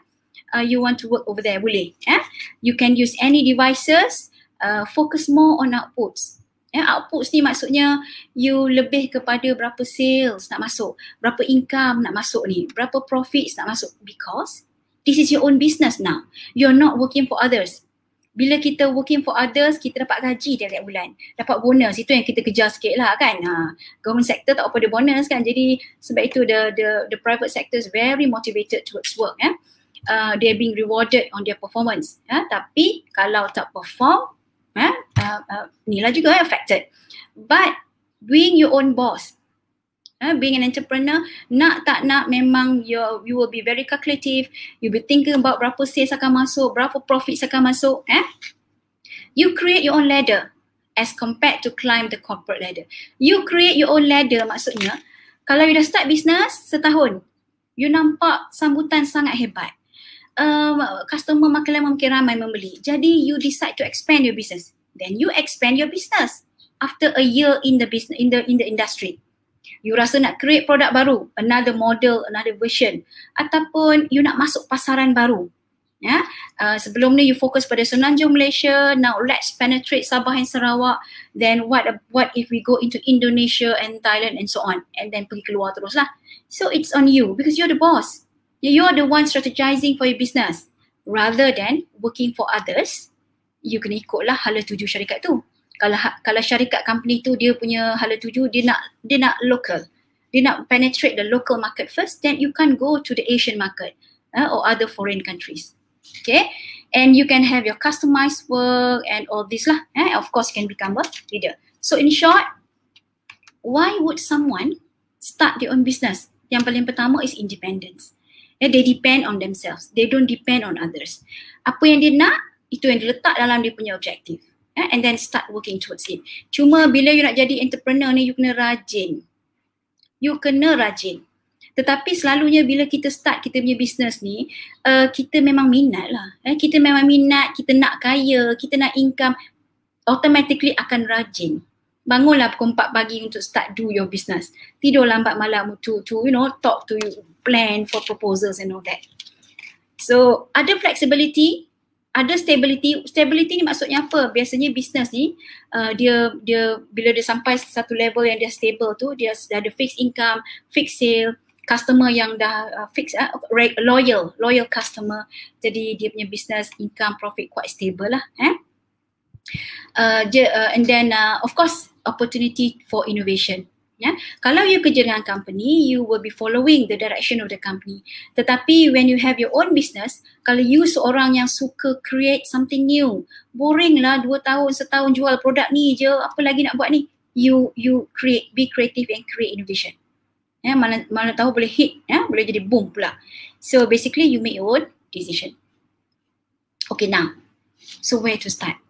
Speaker 3: uh, you want to work over there boleh eh? you can use any devices uh, focus more on outputs Ya, outputs ni maksudnya you lebih kepada berapa sales nak masuk, berapa income nak masuk ni, berapa profits nak masuk because this is your own business now. You're not working for others. Bila kita working for others, kita dapat gaji tiap-tiap bulan. Dapat bonus, itu yang kita kejar sikit lah kan. Ha, government sector tak apa ada bonus kan. Jadi sebab itu the the the private sector is very motivated towards work. Eh. Uh, they're being rewarded on their performance. Eh. Tapi kalau tak perform, eh, uh, uh, inilah juga affected. But being your own boss, eh, being an entrepreneur, nak tak nak memang you you will be very calculative. You be thinking about berapa sales akan masuk, berapa profits akan masuk. Eh? You create your own ladder as compared to climb the corporate ladder. You create your own ladder maksudnya, kalau you dah start business setahun, you nampak sambutan sangat hebat um, customer makin lama makin ramai membeli. Jadi you decide to expand your business. Then you expand your business after a year in the business in the in the industry. You rasa nak create produk baru, another model, another version ataupun you nak masuk pasaran baru. Ya, yeah? uh, sebelum ni you fokus pada Semenanjung Malaysia, now let's penetrate Sabah and Sarawak. Then what what if we go into Indonesia and Thailand and so on and then pergi keluar teruslah. So it's on you because you're the boss you're the one strategizing for your business rather than working for others, you kena ikutlah hala tuju syarikat tu. Kalau ha, kalau syarikat company tu dia punya hala tuju dia nak dia nak local. Dia nak penetrate the local market first then you can go to the Asian market uh, or other foreign countries. Okay? And you can have your customized work and all this lah. Eh? Of course, you can become a leader. So in short, why would someone start their own business? Yang paling pertama is independence. Eh, they depend on themselves. They don't depend on others. Apa yang dia nak, itu yang diletak dalam dia punya objektif. Eh, and then start working towards it. Cuma bila you nak jadi entrepreneur ni, you kena rajin. You kena rajin. Tetapi selalunya bila kita start kita punya business ni, uh, kita memang minat lah. Eh, kita memang minat, kita nak kaya, kita nak income, automatically akan rajin bangunlah pukul 4 pagi untuk start do your business. Tidur lambat malam to, to you know, talk to you, plan for proposals and all that. So, ada flexibility, ada stability. Stability ni maksudnya apa? Biasanya business ni, uh, dia dia bila dia sampai satu level yang dia stable tu, dia dah ada fixed income, fixed sale, customer yang dah uh, fix uh, loyal, loyal customer. Jadi dia punya business income profit quite stable lah. Eh? Uh, uh, and then uh, of course opportunity for innovation. Ya, kalau you kerja dengan company, you will be following the direction of the company. Tetapi when you have your own business, kalau you seorang yang suka create something new, boring lah dua tahun setahun jual produk ni je, apa lagi nak buat ni? You you create, be creative and create innovation. Ya, mana mana tahu boleh hit, ya, boleh jadi boom pula. So basically you make your own decision. Okay now, so where to start?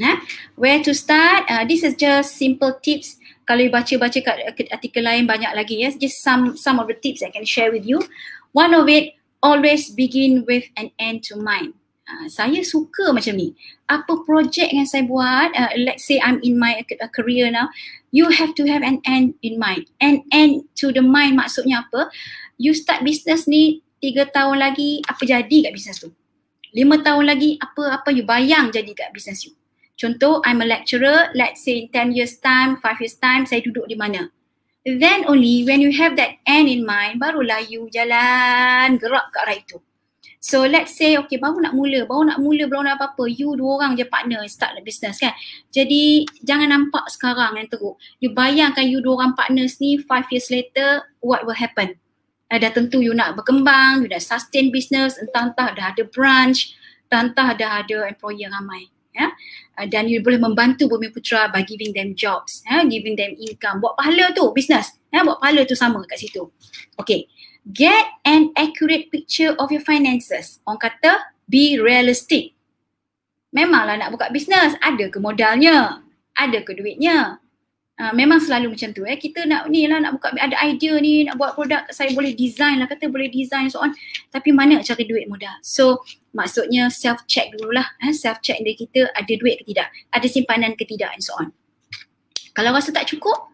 Speaker 3: Eh? Where to start? Uh, this is just simple tips. Kalau you baca-baca kat artikel lain banyak lagi. Yes, just some some of the tips I can share with you. One of it, always begin with an end to mind. Uh, saya suka macam ni. Apa projek yang saya buat, uh, let's say I'm in my career now, you have to have an end in mind. An end to the mind maksudnya apa? You start business ni tiga tahun lagi, apa jadi kat business tu? Lima tahun lagi, apa apa you bayang jadi kat business you? Contoh, I'm a lecturer, let's say in 10 years time, 5 years time, saya duduk di mana. Then only when you have that end in mind, barulah you jalan gerak ke arah itu. So let's say, okay, baru nak mula, baru nak mula, baru nak apa-apa, you dua orang je partner start the business kan. Jadi jangan nampak sekarang yang teruk. You bayangkan you dua orang partners ni, five years later, what will happen? Uh, dah tentu you nak berkembang, you dah sustain business, entah-entah dah ada branch, entah-entah dah ada employee ramai ya uh, dan you boleh membantu Bumi Putra by giving them jobs ya giving them income. Buat pahala tu business ya buat pahala tu sama kat situ. Okay. Get an accurate picture of your finances. Orang kata be realistic. Memanglah nak buka bisnes ada ke modalnya? Ada ke duitnya? Uh, memang selalu macam tu eh. Kita nak ni lah nak buka ada idea ni nak buat produk saya boleh design lah kata boleh design so on tapi mana cari duit modal? So maksudnya self check dululah. Eh self check diri kita ada duit ke tidak ada simpanan ke tidak and so on. Kalau rasa tak cukup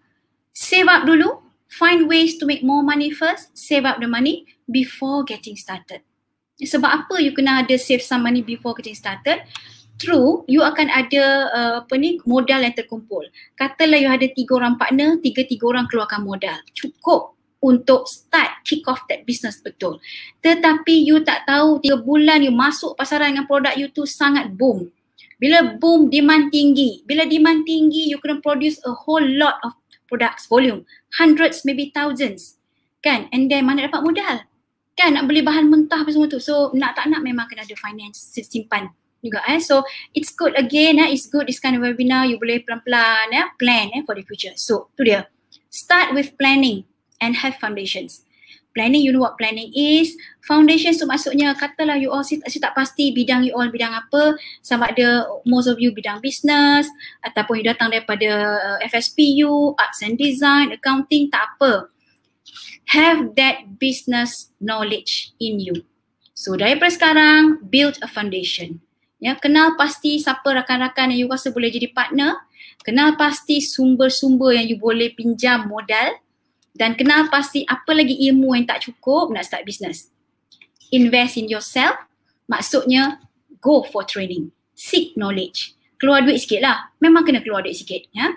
Speaker 3: save up dulu find ways to make more money first save up the money before getting started. Sebab apa you kena ada save some money before getting started? True you akan ada uh, apa ni modal yang terkumpul. Katalah you ada tiga orang partner, tiga-tiga orang keluarkan modal. Cukup untuk start kick off that business betul. Tetapi you tak tahu tiga bulan you masuk pasaran dengan produk you tu sangat boom. Bila boom demand tinggi. Bila demand tinggi you kena produce a whole lot of products volume. Hundreds maybe thousands. Kan? And then mana dapat modal? Kan nak beli bahan mentah apa semua tu. So nak tak nak memang kena ada finance simpan juga eh. So it's good again eh. It's good this kind of webinar. You boleh pelan-pelan eh. Plan eh for the future. So tu dia. Start with planning and have foundations. Planning, you know what planning is. Foundation tu maksudnya katalah you all, saya, saya tak pasti bidang you all bidang apa. Sama ada most of you bidang business ataupun you datang daripada uh, FSPU, arts and design, accounting, tak apa. Have that business knowledge in you. So daripada sekarang, build a foundation. Ya, kenal pasti siapa rakan-rakan yang you rasa boleh jadi partner. Kenal pasti sumber-sumber yang you boleh pinjam modal. Dan kenal pasti apa lagi ilmu yang tak cukup nak start business. Invest in yourself. Maksudnya go for training. Seek knowledge. Keluar duit sikit lah. Memang kena keluar duit sikit. Ya?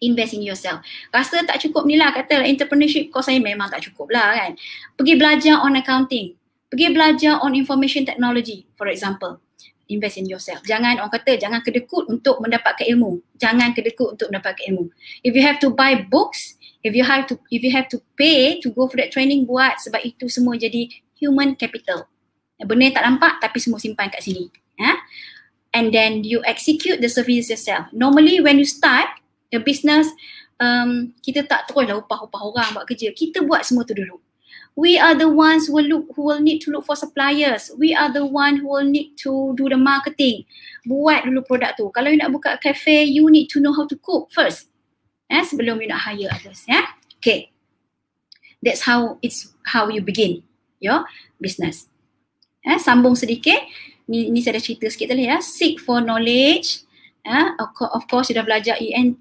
Speaker 3: Invest in yourself. Rasa tak cukup ni lah. Kata entrepreneurship course saya memang tak cukup lah kan. Pergi belajar on accounting Pergi belajar on information technology for example. Invest in yourself. Jangan orang kata jangan kedekut untuk mendapatkan ilmu. Jangan kedekut untuk mendapatkan ilmu. If you have to buy books, if you have to if you have to pay to go for that training buat sebab itu semua jadi human capital. Benda tak nampak tapi semua simpan kat sini. Ha? And then you execute the service yourself. Normally when you start the business, um, kita tak terus lah upah-upah orang buat kerja. Kita buat semua tu dulu we are the ones who will look who will need to look for suppliers we are the one who will need to do the marketing buat dulu produk tu kalau you nak buka cafe you need to know how to cook first eh sebelum you nak hire others ya yeah? okay that's how it's how you begin your business eh sambung sedikit ni ni saya dah cerita sikit tadi ya seek for knowledge Uh, of course, you dah belajar ENT,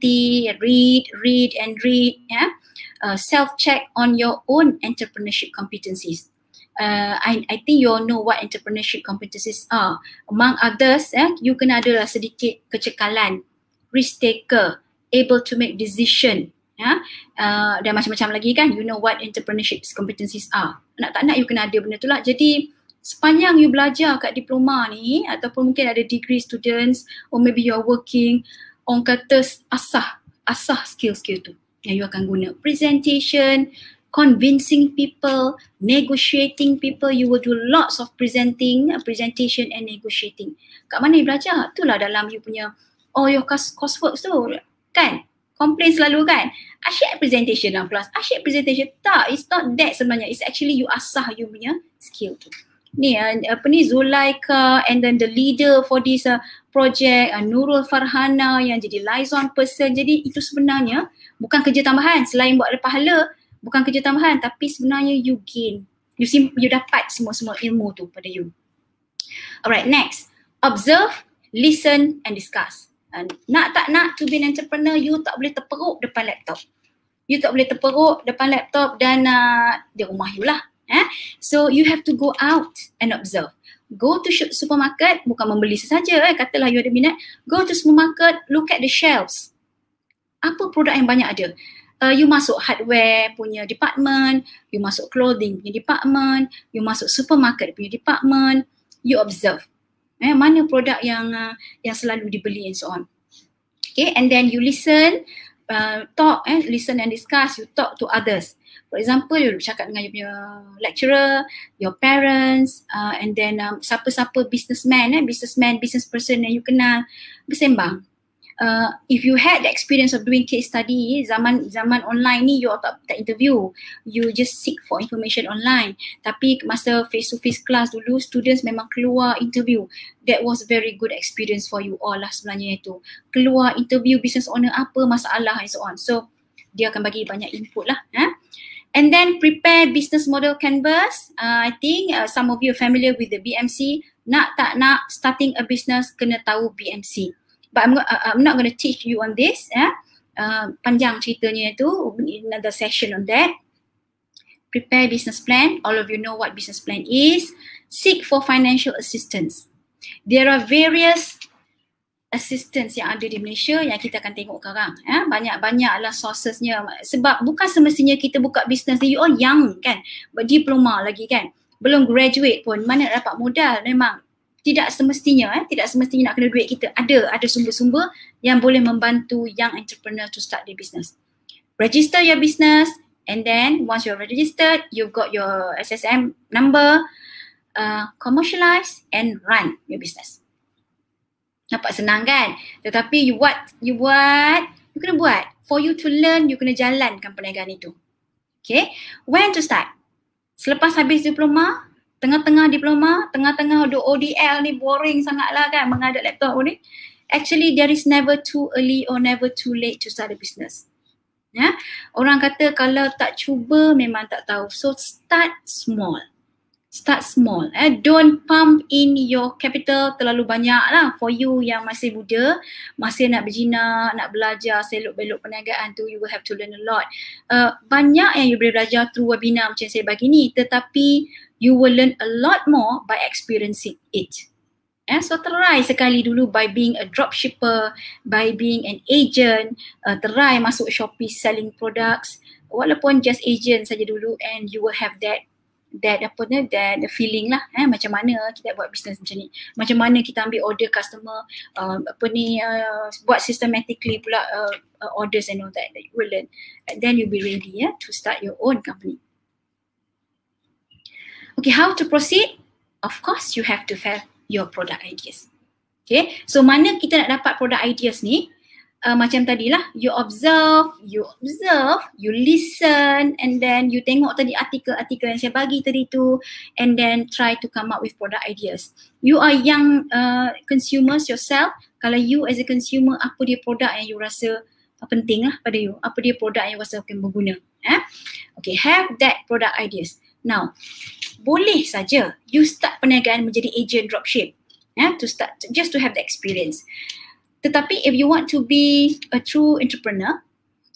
Speaker 3: read, read and read. Yeah? uh, self-check on your own entrepreneurship competencies. Uh, I, I think you all know what entrepreneurship competencies are. Among others, eh, you kena ada lah sedikit kecekalan, risk taker, able to make decision, ya, uh, dan macam-macam lagi kan. You know what entrepreneurship competencies are. Nak tak nak you kena ada benda tu lah. Jadi sepanjang you belajar kat diploma ni ataupun mungkin ada degree students or maybe you are working, orang kata asah, asah skill-skill tu yang you akan guna presentation convincing people negotiating people you will do lots of presenting presentation and negotiating kat mana you belajar itulah dalam you punya oh your course coursework tu kan? Complain selalu kan? Asyik presentation lah plus asyik presentation. Tak it's not that sebenarnya. It's actually you asah you punya skill tu. Ni uh, apa ni? Zulaika and then the leader for this uh, project uh, Nurul Farhana yang jadi liaison person. Jadi itu sebenarnya bukan kerja tambahan. Selain buat ada pahala bukan kerja tambahan. Tapi sebenarnya you gain. You sim- you dapat semua-semua ilmu tu pada you. Alright next. Observe listen and discuss and nak tak nak to be an entrepreneur you tak boleh terperuk depan laptop you tak boleh terperuk depan laptop dan uh, di rumah you lah eh? so you have to go out and observe go to supermarket bukan membeli sesaja eh katalah you ada minat go to supermarket look at the shelves apa produk yang banyak ada. Uh, you masuk hardware punya department, you masuk clothing punya department, you masuk supermarket punya department, you observe. Eh, mana produk yang uh, yang selalu dibeli and so on. Okay, and then you listen, uh, talk, eh, listen and discuss, you talk to others. For example, you cakap dengan you punya lecturer, your parents, uh, and then um, siapa-siapa businessman, eh, businessman, business person yang you kenal, bersembang uh, if you had the experience of doing case study zaman zaman online ni you tak tak interview. You just seek for information online. Tapi masa face to face class dulu students memang keluar interview. That was very good experience for you all lah sebenarnya itu. Keluar interview business owner apa masalah and so on. So dia akan bagi banyak input lah eh? and then prepare business model canvas. Uh, I think uh, some of you are familiar with the BMC nak tak nak starting a business kena tahu BMC but I'm, uh, I'm not going to teach you on this ya. Uh, panjang ceritanya itu another session on that. Prepare business plan. All of you know what business plan is. Seek for financial assistance. There are various assistance yang ada di Malaysia yang kita akan tengok sekarang. Ya. Banyak-banyaklah sourcesnya. Sebab bukan semestinya kita buka bisnes ni. You all young kan. Diploma lagi kan. Belum graduate pun. Mana dapat modal. Memang tidak semestinya eh tidak semestinya nak kena duit kita. Ada ada sumber-sumber yang boleh membantu young entrepreneur to start their business. Register your business and then once you're registered you've got your SSM number uh, commercialize and run your business. Nampak senang kan? Tetapi you buat you buat you kena buat. For you to learn you kena jalankan perniagaan itu. Okay? When to start? Selepas habis diploma tengah-tengah diploma, tengah-tengah ada ODL ni boring sangatlah kan menghadap laptop ni. Actually there is never too early or never too late to start a business. Ya. Orang kata kalau tak cuba memang tak tahu. So start small. Start small. Eh. Don't pump in your capital terlalu banyak lah for you yang masih muda, masih nak berjinak, nak belajar selok-belok perniagaan tu, you will have to learn a lot. Uh, banyak yang you boleh belajar through webinar macam saya bagi ni tetapi you will learn a lot more by experiencing it. Eh, so try sekali dulu by being a dropshipper, by being an agent, uh, try masuk Shopee selling products, walaupun just agent saja dulu and you will have that that apa ni that the feeling lah. Eh macam mana kita buat bisnes macam ni? Macam mana kita ambil order customer uh, apa ni uh, buat systematically pula uh, uh, orders and all that that you will learn. And then you'll be ready yeah to start your own company okay how to proceed of course you have to have your product ideas okay so mana kita nak dapat product ideas ni uh, macam tadi lah, you observe, you observe, you listen and then you tengok tadi artikel-artikel yang saya bagi tadi tu and then try to come up with product ideas. You are young uh, consumers yourself, kalau you as a consumer, apa dia produk yang you rasa uh, penting lah pada you, apa dia produk yang you rasa akan berguna. Eh? Okay, have that product ideas. Now, boleh saja you start perniagaan menjadi agent dropship. Eh? To start, just to have the experience. Tetapi if you want to be a true entrepreneur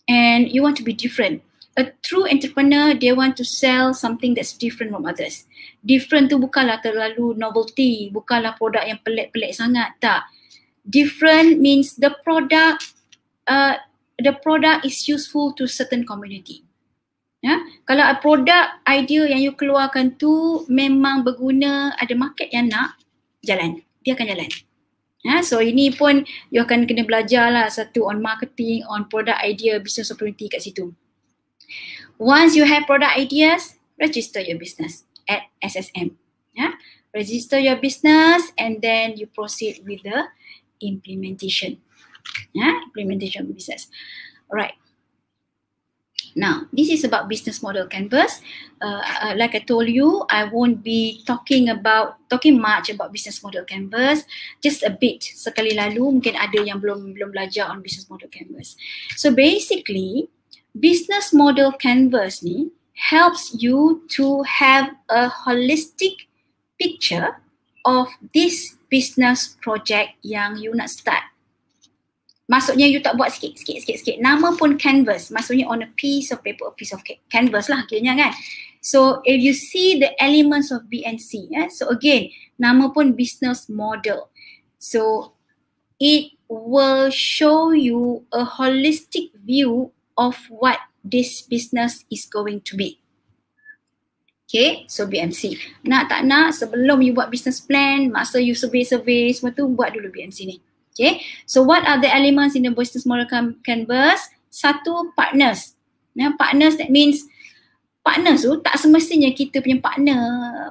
Speaker 3: and you want to be different, a true entrepreneur they want to sell something that's different from others. Different tu bukanlah terlalu novelty, bukanlah produk yang pelik-pelik sangat, tak. Different means the product uh, the product is useful to certain community. Ya, kalau produk idea yang you keluarkan tu memang berguna, ada market yang nak, jalan. Dia akan jalan. Ya, so ini pun you akan kena belajar lah satu on marketing, on product idea, business opportunity kat situ. Once you have product ideas, register your business at SSM. Ya, register your business and then you proceed with the implementation. Ya, implementation of business. Alright. Now, this is about business model canvas. Uh, uh, like I told you, I won't be talking about talking much about business model canvas. Just a bit. Sekali lalu mungkin ada yang belum belum belajar on business model canvas. So basically, business model canvas ni helps you to have a holistic picture of this business project yang you nak start Maksudnya you tak buat sikit, sikit, sikit, sikit. Nama pun canvas. Maksudnya on a piece of paper, a piece of canvas lah akhirnya kan. So if you see the elements of BNC, eh, so again, nama pun business model. So it will show you a holistic view of what this business is going to be. Okay, so BMC. Nak tak nak sebelum you buat business plan, masa you survey-survey semua tu, buat dulu BMC ni. Okay, so what are the elements in the business model can- canvas? Satu, partners. Nah, partners that means partners tu tak semestinya kita punya partner,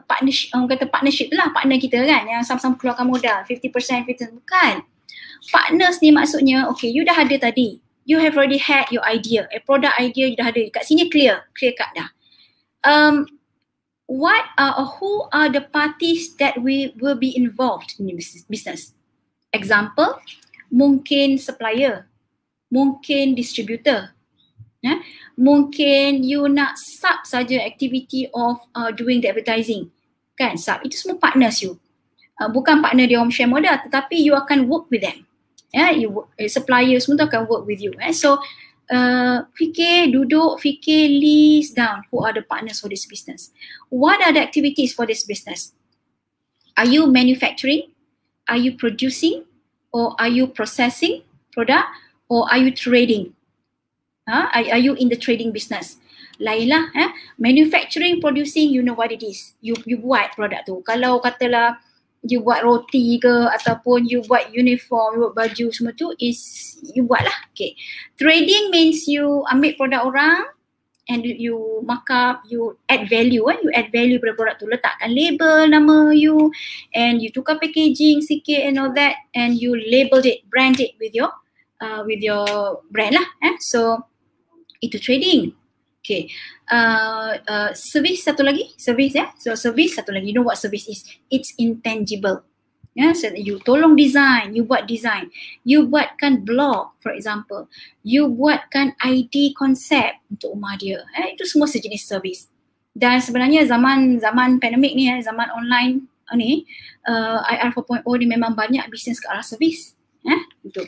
Speaker 3: partnership, orang kata partnership lah partner kita kan yang sama-sama keluarkan modal 50%, 50% bukan. Partners ni maksudnya, okay, you dah ada tadi. You have already had your idea, a product idea you dah ada. Kat sini clear, clear cut dah. Um, what are who are the parties that we will be involved in business? Example, mungkin supplier, mungkin distributor. Ya? Mungkin you nak sub saja activity of uh, doing the advertising. Kan, sub. Itu semua partners you. Uh, bukan partner dia orang share modal tetapi you akan work with them. Ya, you work, eh, supplier semua tu akan work with you. Eh. So, uh, fikir, duduk, fikir, list down who are the partners for this business. What are the activities for this business? Are you manufacturing? Are you producing or are you processing product or are you trading? Huh? Are, are you in the trading business? Lainlah, eh? manufacturing, producing, you know what it is. You you buat produk tu. Kalau katalah you buat roti ke ataupun you buat uniform, you buat baju semua tu is you buat lah. Okay. Trading means you ambil produk orang, and you mark up, you add value eh? you add value pada produk tu, letakkan label nama you and you tukar packaging sikit and all that and you label it, brand it with your uh, with your brand lah eh? so itu trading. Okay. Uh, uh, service satu lagi? Service ya yeah? so service satu lagi. You know what service is? It's intangible Ya, yeah, so you tolong design, you buat design. You buatkan blog for example. You buatkan ID konsep untuk rumah dia. Eh, itu semua sejenis servis. Dan sebenarnya zaman zaman pandemik ni, eh, zaman online ni, uh, IR 4.0 ni memang banyak bisnes ke arah servis. Eh, itu.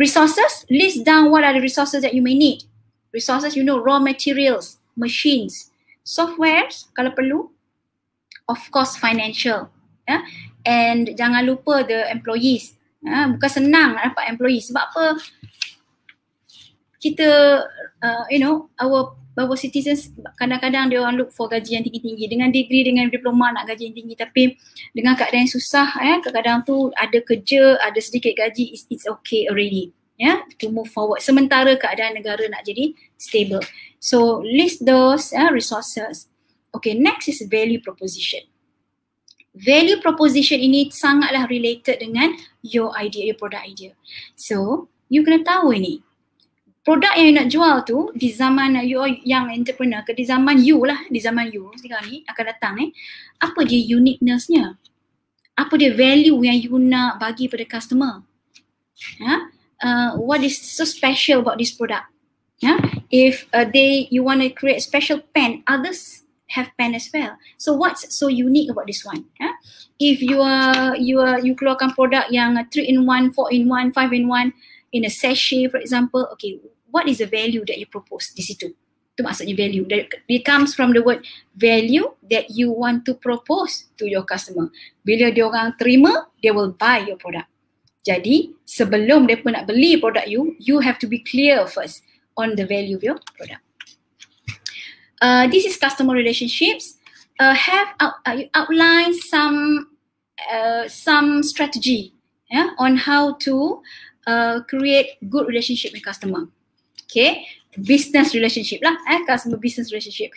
Speaker 3: Resources, list down what are the resources that you may need. Resources, you know, raw materials, machines, softwares kalau perlu. Of course, financial. Yeah and jangan lupa the employees. Ha, bukan senang nak dapat employees. Sebab apa? Kita uh, you know our bahawa citizens kadang-kadang dia orang look for gaji yang tinggi-tinggi. Dengan degree dengan diploma nak gaji yang tinggi. Tapi dengan keadaan yang susah eh kadang-kadang tu ada kerja ada sedikit gaji it's, it's okay already. Ya yeah, to move forward. Sementara keadaan negara nak jadi stable. So list those uh, resources. Okay next is value proposition value proposition ini sangatlah related dengan your idea your product idea. So you kena tahu ini. Produk yang you nak jual tu di zaman you yang entrepreneur ke di zaman you lah di zaman you sekarang ni akan datang eh apa je uniquenessnya? Apa dia value yang you nak bagi pada customer? Ha? Uh, what is so special about this product? Yeah if uh, they you want to create special pen others have pen as well. So what's so unique about this one? Yeah if you are you are you keluarkan produk yang 3 in 1 4 in 1 5 in 1 in a sachet for example okay what is the value that you propose di situ? Itu maksudnya value. It comes from the word value that you want to propose to your customer. Bila dia orang terima they will buy your product. Jadi sebelum pun nak beli produk you you have to be clear first on the value of your product uh, this is customer relationships uh, have out, uh, outline some uh, some strategy yeah, on how to uh, create good relationship with customer Okay, business relationship lah eh, customer business relationship.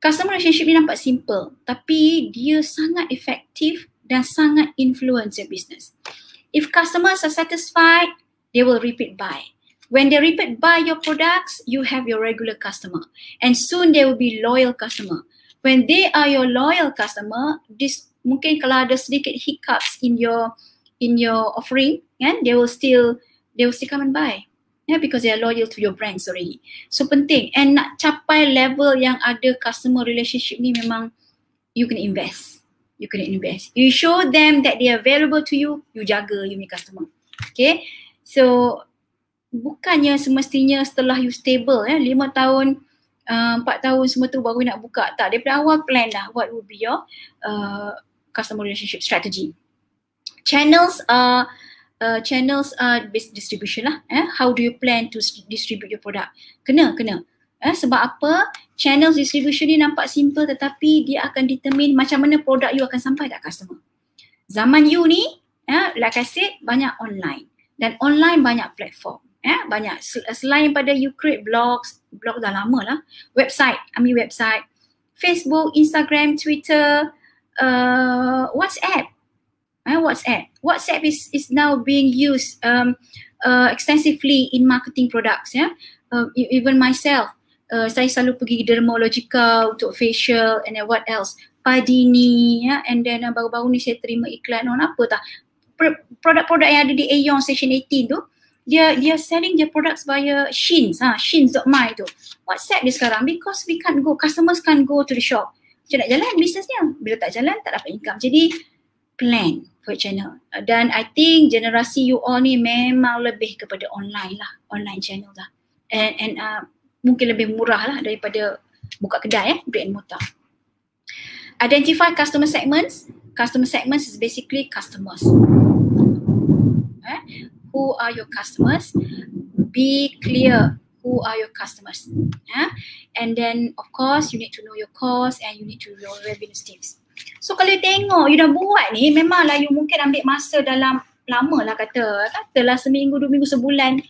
Speaker 3: Customer relationship ni nampak simple tapi dia sangat efektif dan sangat influence your business. If customers are satisfied, they will repeat buy. When they repeat buy your products, you have your regular customer and soon they will be loyal customer. When they are your loyal customer, this mungkin kalau ada sedikit hiccups in your in your offering, kan, they will still they will still come and buy yeah, because they are loyal to your brands already. So penting and nak capai level yang ada customer relationship ni memang you can invest. You can invest. You show them that they are valuable to you, you jaga you punya customer. Okay. So bukannya semestinya setelah you stable ya, lima tahun, uh, empat tahun semua tu baru nak buka. Tak, daripada awal plan lah what would be your uh, customer relationship strategy. Channels are uh, channels uh, distribution lah. Eh? How do you plan to distribute your product? Kena, kena. Eh? Sebab apa? Channels distribution ni nampak simple tetapi dia akan determine macam mana produk you akan sampai kat customer. Zaman you ni, eh, like I said, banyak online. Dan online banyak platform. Eh? Banyak. Selain pada you create blogs, blog dah lama lah. Website, ambil website. Facebook, Instagram, Twitter, uh, WhatsApp uh, WhatsApp. WhatsApp is is now being used um, uh, extensively in marketing products. Yeah? uh, even myself, uh, saya selalu pergi dermalogical untuk facial and then what else? Padini, yeah? and then uh, baru-baru ni saya terima iklan on apa tak? Produk-produk yang ada di Aeon Station 18 tu, dia dia selling dia products via Sheins, ha, Sheins.my tu. WhatsApp dia sekarang because we can't go, customers can't go to the shop. Macam nak jalan bisnesnya. Bila tak jalan, tak dapat income. Jadi, plan for channel. Dan I think generasi you all ni memang lebih kepada online lah, online channel lah. And, and uh, mungkin lebih murah lah daripada buka kedai eh, brick and mortar. Identify customer segments. Customer segments is basically customers. Who are your customers? Be clear who are your customers. Yeah? And then of course you need to know your cost and you need to know your revenue streams. So kalau you tengok you dah buat ni memanglah you mungkin ambil masa dalam lama lah kata. Katalah seminggu, dua minggu, sebulan.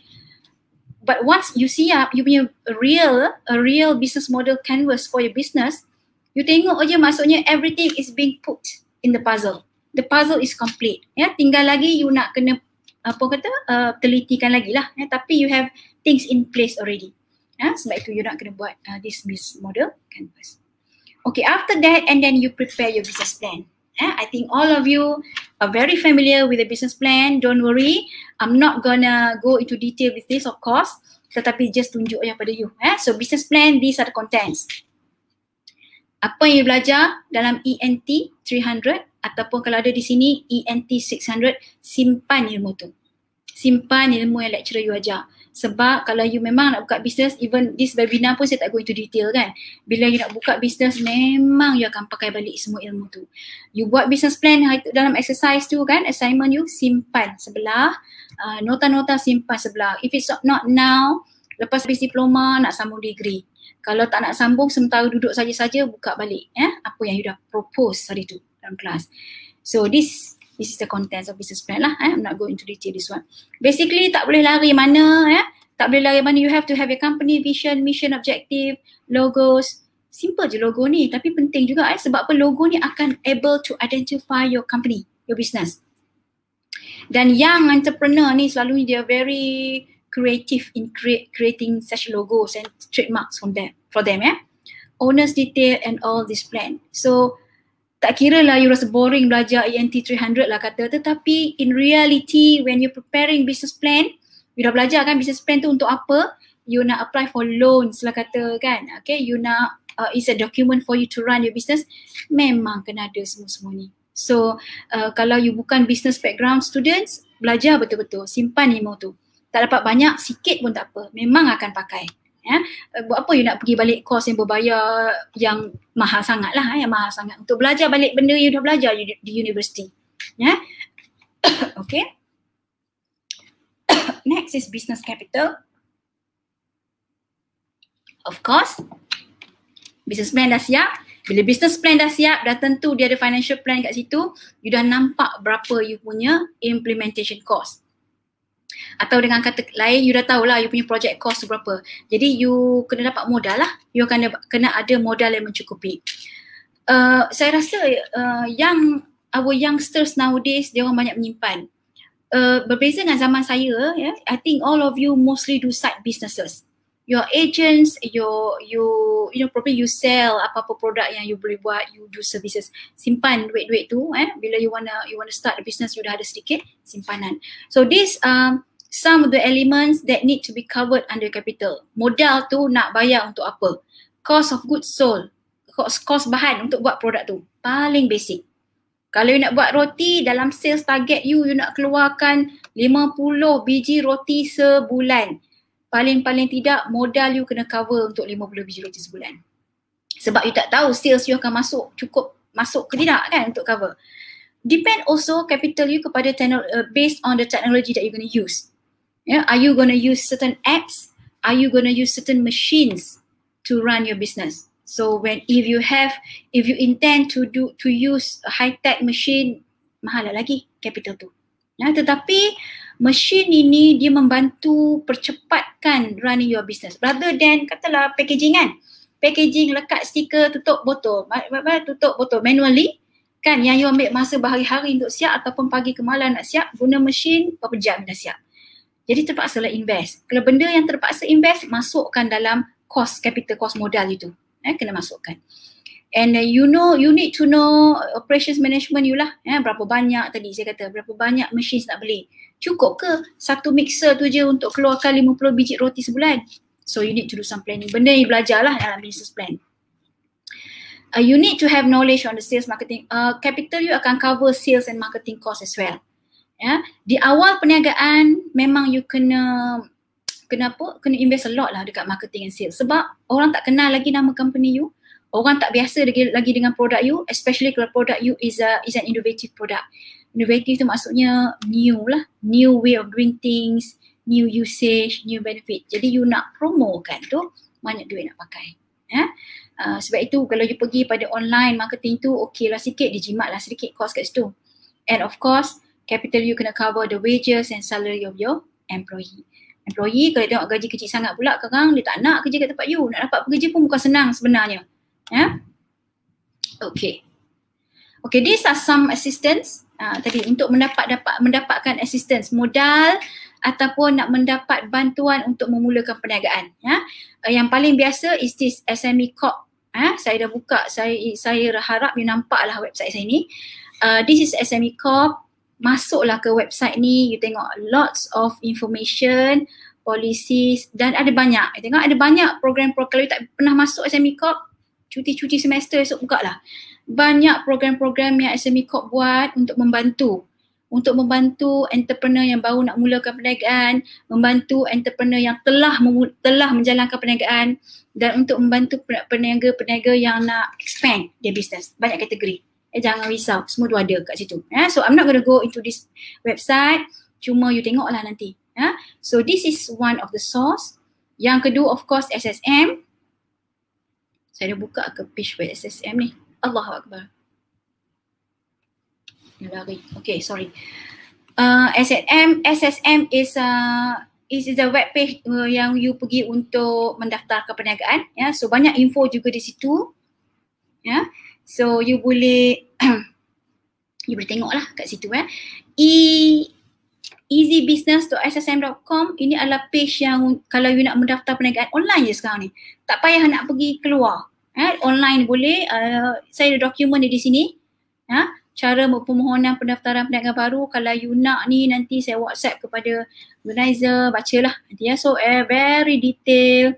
Speaker 3: But once you see up, you punya real, a real business model canvas for your business, you tengok aja maksudnya everything is being put in the puzzle. The puzzle is complete. Ya, tinggal lagi you nak kena apa kata uh, telitikan lagi lah. Ya, tapi you have things in place already. Ya, sebab itu you nak kena buat uh, this business model canvas. Okay, after that, and then you prepare your business plan. Eh, I think all of you are very familiar with the business plan. Don't worry, I'm not gonna go into detail with this, of course. Tetapi just tunjuk yang pada you. Eh. So business plan, these are the contents. Apa yang you belajar dalam ENT 300 ataupun kalau ada di sini ENT 600, simpan ilmu tu. Simpan ilmu yang lecturer you ajar. Sebab kalau you memang nak buka bisnes, even this webinar pun saya tak go into detail kan. Bila you nak buka bisnes, memang you akan pakai balik semua ilmu tu. You buat business plan dalam exercise tu kan, assignment you simpan sebelah, uh, nota-nota simpan sebelah. If it's not now, Lepas habis diploma nak sambung degree. Kalau tak nak sambung sementara duduk saja-saja buka balik eh apa yang you dah propose hari tu dalam kelas. So this this is the contents of business plan lah eh. I'm not going into detail this one. Basically tak boleh lari mana eh. Tak boleh lari mana you have to have your company vision, mission, objective, logos. Simple je logo ni tapi penting juga eh sebab apa logo ni akan able to identify your company, your business. Dan young entrepreneur ni selalu dia very creative in create, creating such logos and trademarks from them for them ya. Yeah? Owner's detail and all this plan. So tak kira lah you rasa boring belajar ENT 300 lah kata. Tetapi in reality when you preparing business plan you dah belajar kan business plan tu untuk apa? You nak apply for loans lah kata kan okay? You nak uh, is a document for you to run your business. Memang kena ada semua-semua ni. So uh, kalau you bukan business background students belajar betul-betul. Simpan ilmu tu. Tak dapat banyak sikit pun tak apa. Memang akan pakai ya buat apa you nak pergi balik course yang berbayar yang mahal sangat lah yang mahal sangat. Untuk belajar balik benda you dah belajar di, di university ya *coughs* okay. *coughs* Next is business capital. Of course. Business plan dah siap. Bila business plan dah siap dah tentu dia ada financial plan kat situ you dah nampak berapa you punya implementation cost atau dengan kata lain you dah tahu lah you punya project cost berapa. Jadi you kena dapat modal lah. You kena kena ada modal yang mencukupi. Uh, saya rasa uh, yang our youngsters nowadays dia orang banyak menyimpan. Uh, berbeza dengan zaman saya ya yeah, i think all of you mostly do side businesses. Your agents your you you know probably you sell apa-apa produk yang you boleh buat you do services. Simpan duit-duit tu eh. Bila you wanna you wanna start the business you dah ada sedikit simpanan. So this um some of the elements that need to be covered under capital. Modal tu nak bayar untuk apa? Cost of goods sold. Cost, cost bahan untuk buat produk tu. Paling basic. Kalau you nak buat roti dalam sales target you, you nak keluarkan 50 biji roti sebulan. Paling-paling tidak modal you kena cover untuk 50 biji roti sebulan. Sebab you tak tahu sales you akan masuk cukup masuk ke tidak kan untuk cover. Depend also capital you kepada uh, based on the technology that you're going to use. Yeah, are you going to use certain apps? Are you going to use certain machines to run your business? So when if you have if you intend to do to use a high tech machine mahal lagi capital tu. Ya, tetapi machine ini dia membantu percepatkan running your business rather than katalah packaging kan. Packaging lekat stiker tutup botol, tutup botol manually kan yang you ambil masa berhari-hari untuk siap ataupun pagi ke malam nak siap guna mesin berapa jam dah siap. Jadi terpaksa lah invest. Kalau benda yang terpaksa invest, masukkan dalam cost capital cost modal itu. Eh, kena masukkan. And uh, you know, you need to know operations management you lah. Eh, berapa banyak tadi saya kata, berapa banyak machines nak beli. Cukup ke satu mixer tu je untuk keluarkan 50 biji roti sebulan? So you need to do some planning. Benda yang belajar lah dalam business plan. Uh, you need to have knowledge on the sales marketing. Uh, capital you akan cover sales and marketing cost as well ya. Di awal perniagaan memang you kena kena apa? Kena invest a lot lah dekat marketing and sales. Sebab orang tak kenal lagi nama company you. Orang tak biasa lagi lagi dengan produk you especially kalau produk you is a is an innovative product. Innovative tu maksudnya new lah. New way of doing things new usage new benefit. Jadi you nak promo kan tu banyak duit nak pakai ya. Uh, sebab itu kalau you pergi pada online marketing tu okey lah sikit. Dijimat lah sedikit cost kat situ. And of course capital you kena cover the wages and salary of your employee. Employee kalau tengok gaji kecil sangat pula sekarang dia tak nak kerja kat tempat you. Nak dapat pekerja pun bukan senang sebenarnya. Ya. Yeah? Okay. Okay, these are some assistance uh, tadi untuk mendapat dapat mendapatkan assistance modal ataupun nak mendapat bantuan untuk memulakan perniagaan. Ya. Uh, yang paling biasa is this SME Corp. Uh, saya dah buka, saya saya harap you nampaklah website saya ni. Uh, this is SME Corp masuklah ke website ni, you tengok lots of information, policies dan ada banyak. You tengok ada banyak program-program, kalau you tak pernah masuk SME Corp, cuti-cuti semester esok buka lah. Banyak program-program yang SME Corp buat untuk membantu. Untuk membantu entrepreneur yang baru nak mulakan perniagaan, membantu entrepreneur yang telah telah menjalankan perniagaan dan untuk membantu peniaga-peniaga yang nak expand their business. Banyak kategori eh jangan risau semua tu ada kat situ eh so i'm not going to go into this website cuma you tengoklah nanti eh so this is one of the source Yang kedua of course SSM. Saya dah buka ke page web SSM ni. Allah Akbar. Lari. Okay, sorry. Uh, SSM, SSM is uh, is the web page uh, yang you pergi untuk mendaftar ke perniagaan. Ya, yeah. so banyak info juga di situ. Ya, yeah. So you boleh *clears throat* you boleh tengok lah kat situ eh. E easybusiness.ssm.com ini adalah page yang kalau you nak mendaftar perniagaan online je sekarang ni. Tak payah nak pergi keluar. Eh, online boleh. Uh, saya ada dokumen di sini. Ya, cara permohonan pendaftaran perniagaan baru. Kalau you nak ni nanti saya WhatsApp kepada organizer. Bacalah nanti ya. So uh, very detail.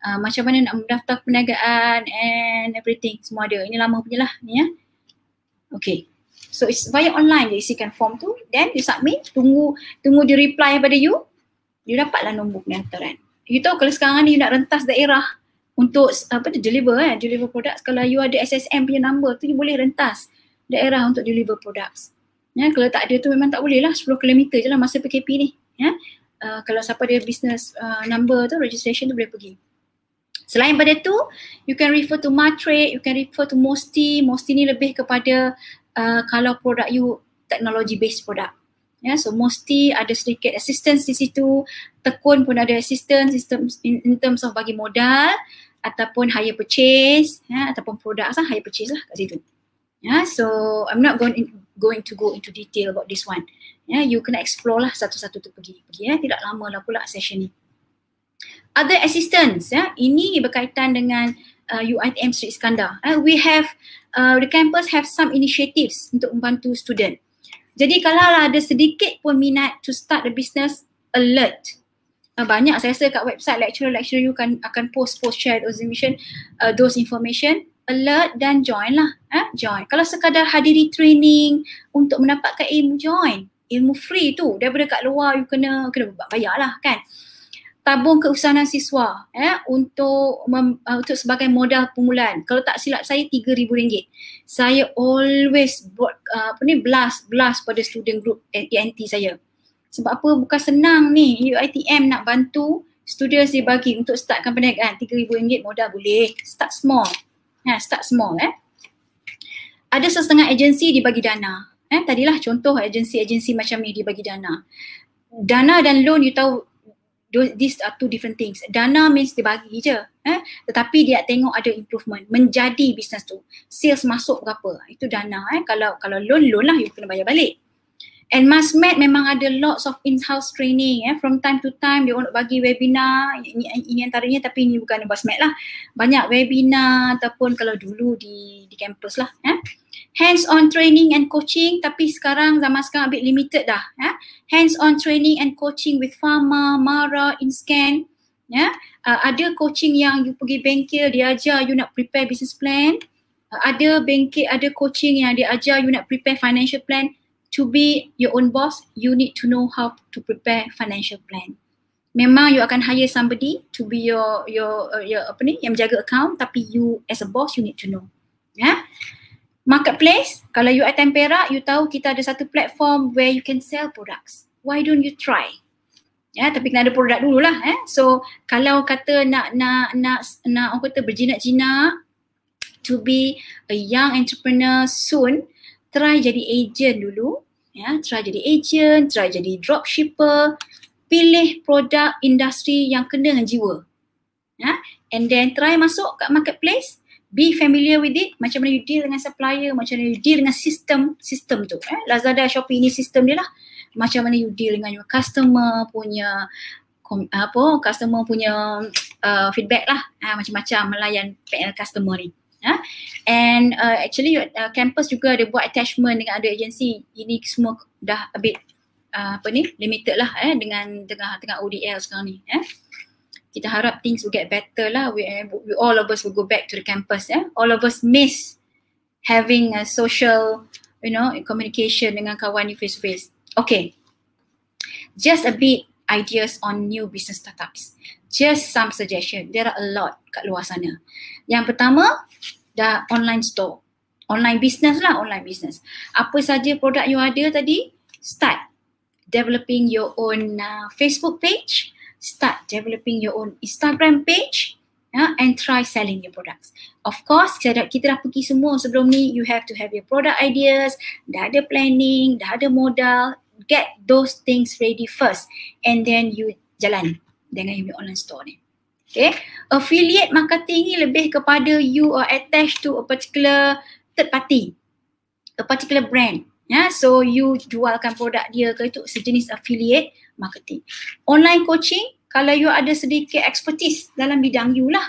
Speaker 3: Uh, macam mana nak mendaftar perniagaan and everything. Semua ada. Ini lama punya lah ni ya. Okay. So it's via online je isikan form tu. Then you submit. Tunggu tunggu di reply pada you. You dapatlah nombor pendaftaran. You tahu kalau sekarang ni you nak rentas daerah untuk apa tu deliver eh deliver products kalau you ada SSM punya number tu you boleh rentas daerah untuk deliver products ya kalau tak ada tu memang tak boleh lah 10 km je lah masa PKP ni ya uh, kalau siapa ada business uh, number tu registration tu boleh pergi Selain pada tu, you can refer to Matrade, you can refer to Mosti. Mosti ni lebih kepada uh, kalau produk you technology based product. Ya, yeah, so Mosti ada sedikit assistance di situ. Tekun pun ada assistance in, in terms of bagi modal ataupun higher purchase ya, ataupun produk asal higher purchase lah kat situ. Ya, so I'm not going in, going to go into detail about this one. Ya, you kena explore lah satu-satu tu pergi. Pergi ya, tidak lama lah pula session ni. Other assistance ya, ini berkaitan dengan uh, UiTM Sri Iskandar. Uh, we have uh, the campus have some initiatives untuk membantu student. Jadi kalau ada sedikit pun minat to start the business, alert uh, banyak saya rasa kat website lecturer lecturer you kan akan post post share those information uh, those information alert dan join lah eh? join kalau sekadar hadiri training untuk mendapatkan ilmu join ilmu free tu daripada kat luar you kena kena bayar lah kan tabung keusahanan siswa eh untuk mem, uh, untuk sebagai modal permulaan kalau tak silap saya RM3000 saya always buat uh, apa ni blast blast pada student group ENT saya sebab apa bukan senang ni UiTM nak bantu students dia bagi untuk startkan perniagaan RM3,000 modal boleh. Start small. Ha, start small eh. Ada setengah agensi dibagi dana. Eh, tadilah contoh agensi-agensi macam ni dibagi dana. Dana dan loan you tahu these are two different things. Dana means dia bagi je. Eh? Tetapi dia tengok ada improvement. Menjadi bisnes tu. Sales masuk berapa. Itu dana. Eh? Kalau kalau loan, loan lah you kena bayar balik. And MASMED memang ada lots of in-house training eh. From time to time dia nak bagi webinar. Ini, ini antaranya tapi ini bukan MASMED lah. Banyak webinar ataupun kalau dulu di di kampus lah. Eh. Hands-on training and coaching tapi sekarang zaman sekarang a bit limited dah. Eh. Hands-on training and coaching with Pharma, Mara, InScan. Ya. Uh, ada coaching yang you pergi bengkel dia ajar you nak prepare business plan. Uh, ada bengkel, ada coaching yang dia ajar you nak prepare financial plan to be your own boss, you need to know how to prepare financial plan. Memang you akan hire somebody to be your your uh, your apa ni yang menjaga account tapi you as a boss you need to know. Ya. Yeah? Marketplace, kalau you at Tempera, you tahu kita ada satu platform where you can sell products. Why don't you try? Ya, tapi kena ada produk dulu lah. Eh. So, kalau kata nak nak nak nak orang kata berjinak-jinak to be a young entrepreneur soon, try jadi agent dulu ya try jadi agent try jadi dropshipper pilih produk industri yang kena dengan jiwa ya and then try masuk kat marketplace be familiar with it macam mana you deal dengan supplier macam mana you deal dengan sistem sistem tu eh Lazada Shopee ini sistem dia lah macam mana you deal dengan your customer punya apa customer punya uh, feedback lah uh, macam-macam melayan PL customer ni Ha? And uh, actually uh, campus juga ada buat attachment dengan ada agensi. Ini semua dah a bit uh, apa ni limited lah eh dengan tengah tengah ODL sekarang ni. Eh? Kita harap things will get better lah. We, we all of us will go back to the campus. Eh? All of us miss having a social, you know, communication dengan kawan ni face to face. Okay, just a bit ideas on new business startups. Just some suggestion. There are a lot kat luar sana. Yang pertama, dah online store. Online business lah, online business. Apa saja produk you ada tadi, start developing your own uh, Facebook page, start developing your own Instagram page yeah, and try selling your products. Of course, kita dah, kita dah pergi semua sebelum ni, you have to have your product ideas, dah ada planning, dah ada modal, get those things ready first and then you jalan dengan your online store ni. Okay, affiliate marketing ni lebih kepada you are attached to a particular third party, a particular brand. Yeah? so you jualkan produk dia ke itu sejenis affiliate marketing. Online coaching, kalau you ada sedikit expertise dalam bidang you lah.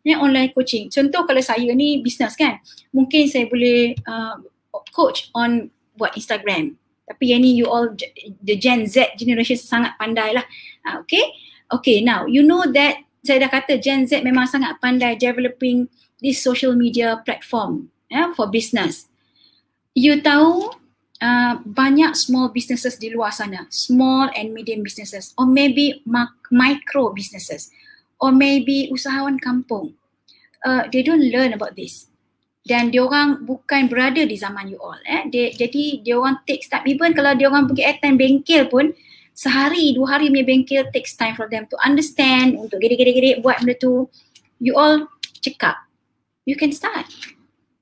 Speaker 3: Ya, online coaching. Contoh kalau saya ni business kan, mungkin saya boleh uh, coach on buat Instagram. Tapi yang ni you all the Gen Z generation sangat pandai lah. Uh, okay, okay now you know that saya dah kata Gen Z memang sangat pandai developing this social media platform yeah, for business. You tahu uh, banyak small businesses di luar sana, small and medium businesses or maybe micro businesses or maybe usahawan kampung. Uh, they don't learn about this. Dan dia orang bukan berada di zaman you all. Eh? Dia, jadi dia orang take step even kalau dia orang pergi airtime bengkel pun sehari dua hari punya bengkel takes time for them to understand untuk gede-gede buat benda tu you all cakap you can start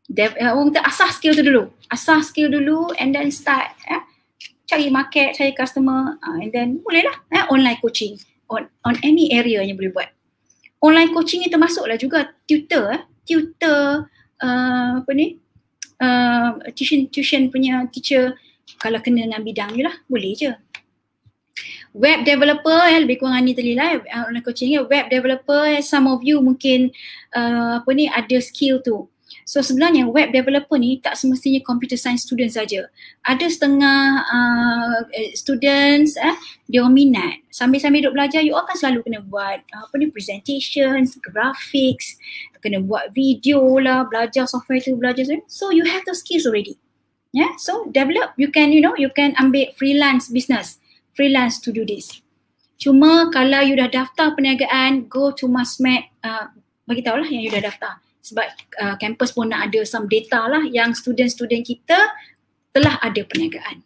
Speaker 3: Dev, uh, asah skill tu dulu asah skill dulu and then start eh? cari market cari customer uh, and then bolehlah eh? online coaching on on any area yang boleh buat online coaching ni termasuklah juga tutor eh? tutor uh, apa ni uh, tuition tuition punya teacher kalau kena dengan bidang ni lah boleh je web developer eh, lebih kurang ni tadi lah eh, online coaching eh, web developer eh, some of you mungkin uh, apa ni ada skill tu So sebenarnya web developer ni tak semestinya computer science student saja. Ada setengah uh, students eh dia orang minat. Sambil-sambil duk belajar you akan selalu kena buat uh, apa ni presentations, graphics, kena buat video lah, belajar software tu, belajar tu. So you have the skills already. Yeah, so develop you can you know you can ambil freelance business freelance to do this. Cuma kalau you dah daftar perniagaan, go to Masmed, uh, bagi tahu lah yang you dah daftar. Sebab uh, campus pun nak ada some data lah yang student-student kita telah ada perniagaan.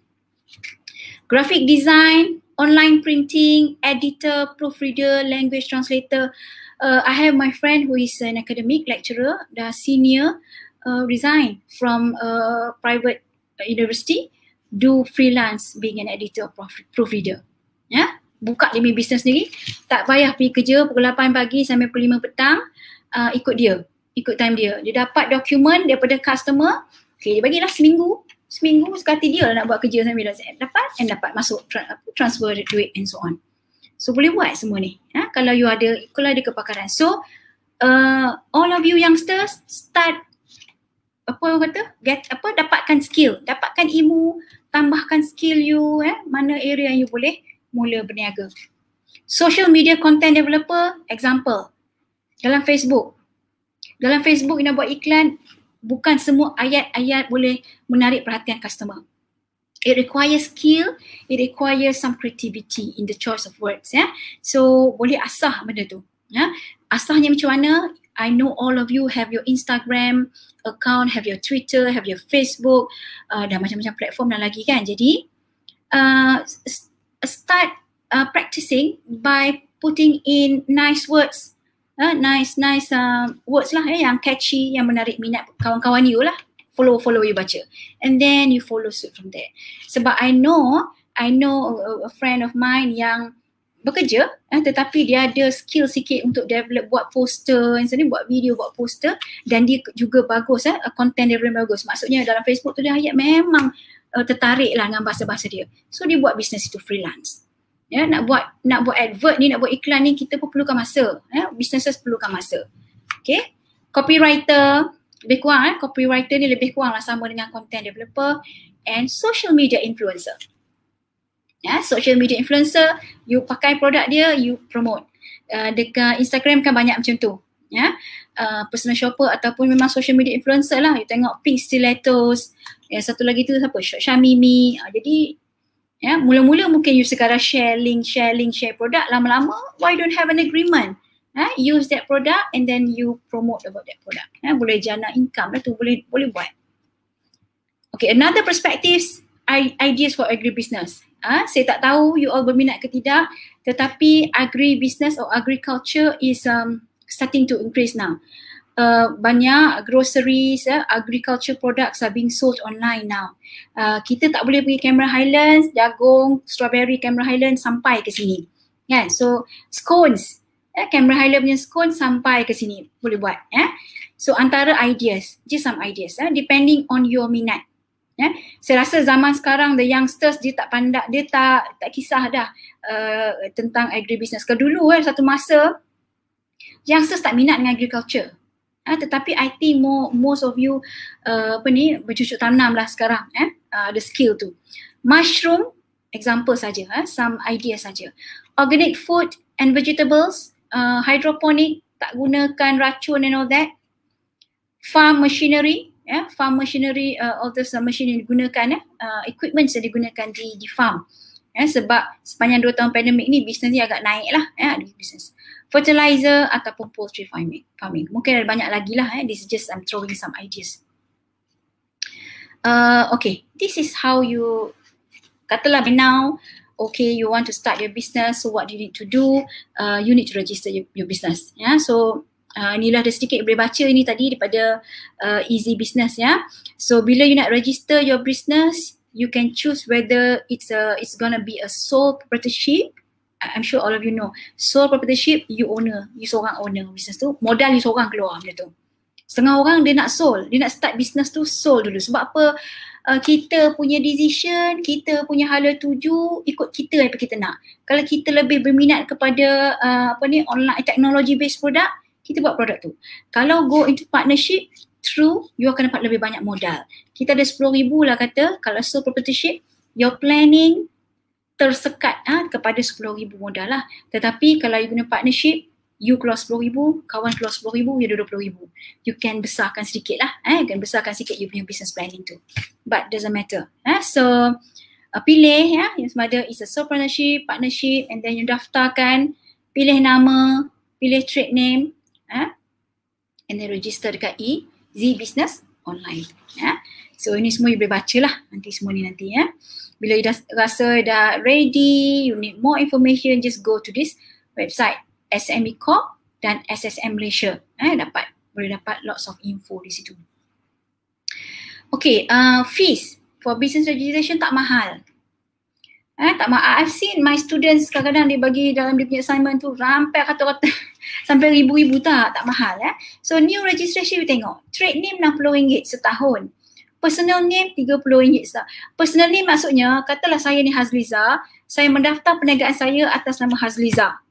Speaker 3: Graphic design, online printing, editor, proofreader, language translator. Uh, I have my friend who is an academic lecturer, dah senior, uh, resign from a private university do freelance being an editor or proofreader. Ya, buka demi bisnes sendiri, tak payah pergi kerja pukul 8 pagi sampai pukul 5 petang, uh, ikut dia, ikut time dia. Dia dapat dokumen daripada customer, okay, dia bagilah seminggu, seminggu sekali dia lah nak buat kerja sambil dah dapat and dapat masuk tra- transfer duit and so on. So boleh buat semua ni. Ha? Kalau you ada, kalau ada kepakaran. So uh, all of you youngsters start apa orang kata get apa dapatkan skill dapatkan ilmu tambahkan skill you eh mana area yang you boleh mula berniaga. Social media content developer example dalam Facebook. Dalam Facebook nak buat iklan bukan semua ayat-ayat boleh menarik perhatian customer. It requires skill, it requires some creativity in the choice of words. Yeah? So boleh asah benda tu. Yeah? Asahnya macam mana? I know all of you have your Instagram account, have your Twitter, have your Facebook, uh, dan macam-macam platform dan lagi kan. Jadi uh, start uh, practicing by putting in nice words, uh, nice nice uh, words lah eh, yang catchy, yang menarik minat kawan-kawan you lah. Follow follow you baca, and then you follow suit from there. Sebab I know I know a, a friend of mine yang bekerja eh, tetapi dia ada skill sikit untuk develop buat poster yang sini buat video buat poster. Dan dia juga bagus eh content dia memang bagus. Maksudnya dalam Facebook tu dia ayat memang uh, tertarik lah dengan bahasa-bahasa dia. So dia buat bisnes itu freelance ya nak buat nak buat advert ni nak buat iklan ni kita pun perlukan masa. Ya businesses perlukan masa. Okay? Copywriter lebih kurang eh copywriter ni lebih kurang lah sama dengan content developer and social media influencer. Ya social media influencer you pakai produk dia you promote. Uh, dekat Instagram kan banyak macam tu. Ya uh, personal shopper ataupun memang social media influencer lah. You tengok pink stilettos yang satu lagi tu siapa? Syamimi uh, jadi ya mula-mula mungkin you sekadar share link share link share produk lama-lama why don't have an agreement Ha, use that product and then you promote about that product. Ha, boleh jana income lah tu boleh boleh buat. Okay, another perspective ideas for agribusiness. Ah, saya tak tahu you all berminat ke tidak, tetapi agribusiness or agriculture is um, starting to increase now. Uh, banyak groceries, uh, agriculture products are being sold online now. Uh, kita tak boleh pergi Cameron Highlands, jagung, strawberry Cameron Highlands sampai ke sini. Kan? So scones, eh, Cameron Highlands punya scones sampai ke sini boleh buat. Eh? So antara ideas, just some ideas, eh, depending on your minat. Eh? Saya rasa zaman sekarang the youngsters dia tak pandai, dia tak tak kisah dah uh, tentang agribusiness. Kalau dulu eh, satu masa youngsters tak minat dengan agriculture. Uh, tetapi I think more, most of you uh, apa ni bercucuk tanam lah sekarang eh uh, the skill tu. Mushroom example saja eh some idea saja. Organic food and vegetables, uh, hydroponic tak gunakan racun and all that. Farm machinery, yeah, farm machinery uh, all this uh, machine yang digunakan eh uh, equipment yang digunakan di di farm. Eh, sebab sepanjang dua tahun pandemik ni bisnes ni agak naik lah eh, bisnes fertilizer ataupun poultry farming. farming. Mungkin ada banyak lagi lah. Eh. This is just I'm throwing some ideas. Uh, okay, this is how you katalah now okay you want to start your business so what do you need to do uh, you need to register your, your business yeah? so uh, inilah ada sedikit boleh baca ini tadi daripada uh, easy business ya so bila you nak register your business you can choose whether it's a it's gonna be a sole proprietorship I'm sure all of you know. Sole proprietorship you owner. You seorang owner business tu modal you seorang keluar macam tu. Setengah orang dia nak sole. Dia nak start business tu sole dulu. Sebab apa? Uh, kita punya decision kita punya hala tuju ikut kita apa kita nak. Kalau kita lebih berminat kepada uh, apa ni online technology based product kita buat produk tu. Kalau go into partnership true you akan dapat lebih banyak modal. Kita ada 10,000 lah kata kalau sole proprietorship your planning tersekat ha, kepada RM10,000 modal lah. Tetapi kalau you guna partnership, you keluar RM10,000, kawan keluar RM10,000, you ada RM20,000. You can besarkan sedikit lah. Eh, can besarkan sikit you punya business planning tu. But doesn't matter. Eh, so, uh, pilih ya, yang sama ada is a sole partnership, partnership and then you daftarkan, pilih nama, pilih trade name, eh, and then register dekat E, Z Business Online. Eh. So, ini semua you boleh baca lah nanti semua ni nanti ya. Bila you dah rasa dah ready, you need more information, just go to this website SME Corp dan SSM Malaysia. Eh, dapat boleh dapat lots of info di situ. Okay, uh, fees for business registration tak mahal. Eh, tak mahal. I've seen my students kadang-kadang dia bagi dalam dia punya assignment tu rampai kata-kata *laughs* sampai ribu-ribu tak, tak mahal. Eh. So new registration you tengok, trade name RM60 setahun personal name RM30 sah. Personal name maksudnya, katalah saya ni Hazliza, saya mendaftar perniagaan saya atas nama Hazliza.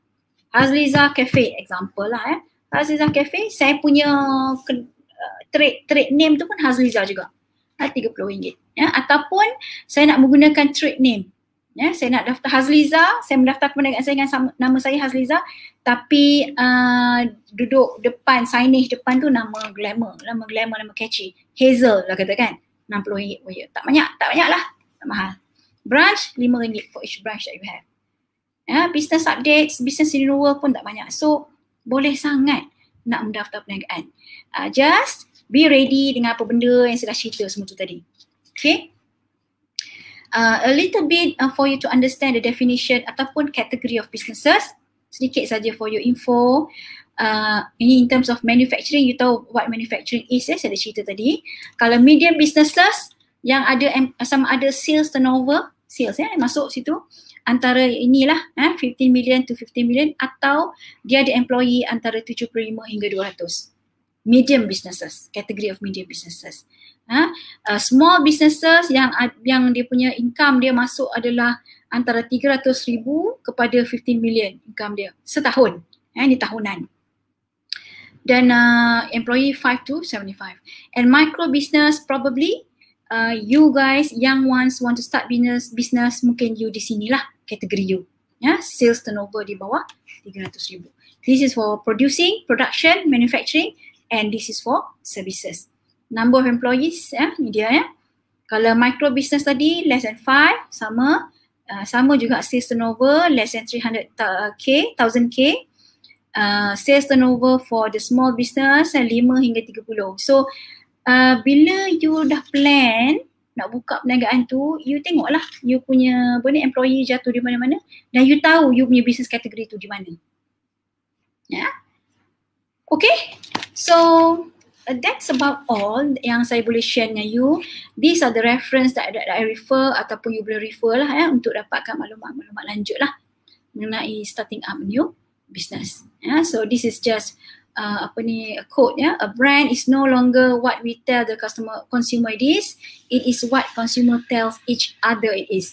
Speaker 3: Hazliza Cafe example lah eh. Hazliza Cafe, saya punya uh, trade, trade name tu pun Hazliza juga. RM30. Ya, ataupun saya nak menggunakan trade name. Ya, saya nak daftar Hazliza, saya mendaftar perniagaan saya dengan nama saya Hazliza tapi uh, duduk depan signage depan tu nama glamour, nama glamour, nama catchy. Hazel lah kata kan. RM60 per year. Tak banyak, tak banyak lah. Tak mahal. Branch, RM5 for each branch that you have. Ya, business updates, business renewal pun tak banyak. So, boleh sangat nak mendaftar perniagaan. Uh, just be ready dengan apa benda yang saya dah cerita semua tu tadi. Okay uh, a little bit uh, for you to understand the definition ataupun category of businesses. Sedikit saja for your info. Uh, in terms of manufacturing, you tahu what manufacturing is ya, saya ada cerita tadi. Kalau medium businesses yang ada sama ada sales turnover, sales ya, masuk situ antara inilah eh, 15 million to 15 million atau dia ada employee antara 75 hingga 200. Medium businesses, category of medium businesses ha? uh, small businesses yang yang dia punya income dia masuk adalah antara 300 ribu kepada 15 million income dia setahun. Ha? ini tahunan. Dan uh, employee 5 to 75 and micro business probably uh, you guys young ones want to start business business mungkin you di sini lah kategori you. Ya sales turnover di bawah 300 ribu. This is for producing production manufacturing and this is for services number of employees ya ni dia ya kalau micro business tadi less than 5 sama uh, sama juga sales turnover less than 300k 1000k uh, sales turnover for the small business uh, 5 hingga 30 so uh, bila you dah plan nak buka perniagaan tu, you tengoklah you punya apa employee jatuh di mana-mana dan you tahu you punya business category tu di mana. Ya. Yeah? Okay. So that's about all yang saya boleh share dengan you. These are the reference that, that, that I refer ataupun you boleh refer lah ya untuk dapatkan maklumat-maklumat lanjut lah mengenai starting up new business. Yeah? So this is just uh, apa ni a quote ya a brand is no longer what we tell the customer consumer it is it is what consumer tells each other it is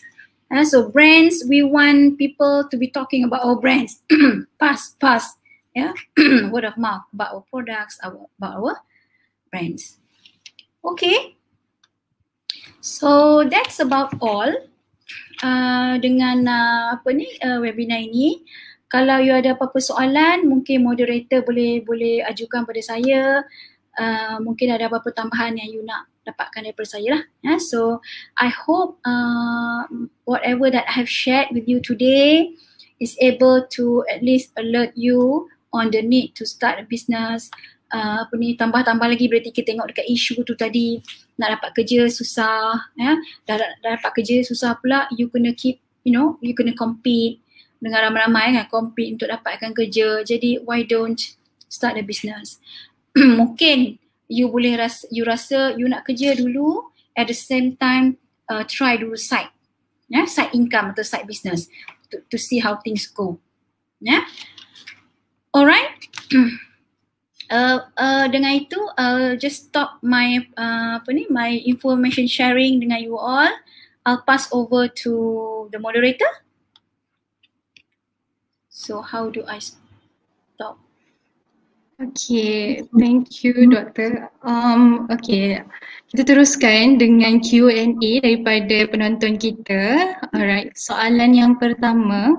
Speaker 3: uh, so brands we want people to be talking about our brands pass pass yeah word of mouth about our products our, about our brands okay. So that's about all uh, dengan uh, apa ni uh, webinar ini. Kalau you ada apa-apa soalan mungkin moderator boleh boleh ajukan pada saya. Uh, mungkin ada apa-apa tambahan yang you nak dapatkan daripada saya lah. Yeah? so I hope uh, whatever that I have shared with you today is able to at least alert you on the need to start a business uh, apa ni tambah-tambah lagi berarti kita tengok dekat isu tu tadi nak dapat kerja susah ya dah, dah dapat kerja susah pula you kena keep you know you kena compete dengan ramai-ramai kan compete untuk dapatkan kerja. Jadi why don't start a business? *clears throat* Mungkin you boleh rasa you rasa you nak kerja dulu at the same time uh, try dulu side ya yeah? side income atau side business to, to see how things go. Ya. Yeah? Alright. *clears throat* Uh, uh, dengan itu uh, just stop my uh, apa ni my information sharing dengan you all. I'll pass over to the moderator. So how do I stop?
Speaker 1: Okay, thank you doktor. Um, okay, kita teruskan dengan Q&A daripada penonton kita. Alright, soalan yang pertama,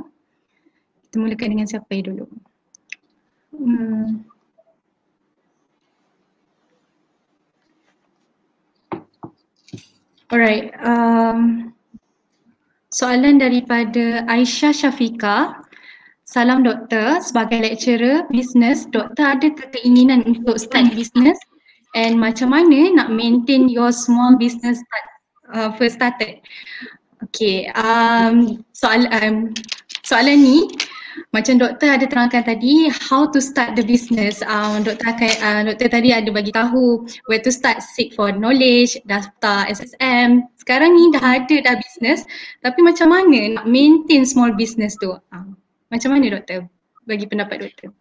Speaker 1: kita mulakan dengan siapa dulu? Hmm. Alright, um, soalan daripada Aisyah Syafiqah. Salam doktor, sebagai lecturer business, doktor ada keinginan untuk start business and macam mana nak maintain your small business start, uh, first started? Okay, um, soal, um, soalan ni macam doktor ada terangkan tadi how to start the business. Um, doktor, akan, uh, doktor tadi ada bagi tahu where to start, seek for knowledge, daftar SSM. Sekarang ni dah ada dah business tapi macam mana nak maintain small business tu? Uh, macam mana doktor? Bagi pendapat doktor.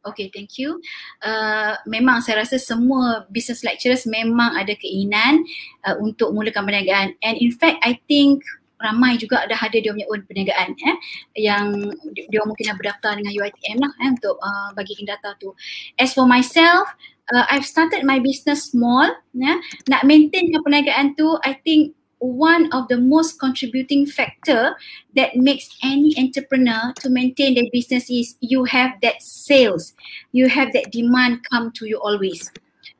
Speaker 3: Okay, thank you. Uh, memang saya rasa semua business lecturers memang ada keinginan uh, untuk mulakan perniagaan. And in fact, I think ramai juga dah ada dia punya own perniagaan eh, yang dia mungkin dah berdaftar dengan UITM lah eh, untuk uh, bagikan data tu. As for myself, uh, I've started my business small. Yeah. Nak maintain perniagaan tu, I think one of the most contributing factor that makes any entrepreneur to maintain their business is you have that sales, you have that demand come to you always.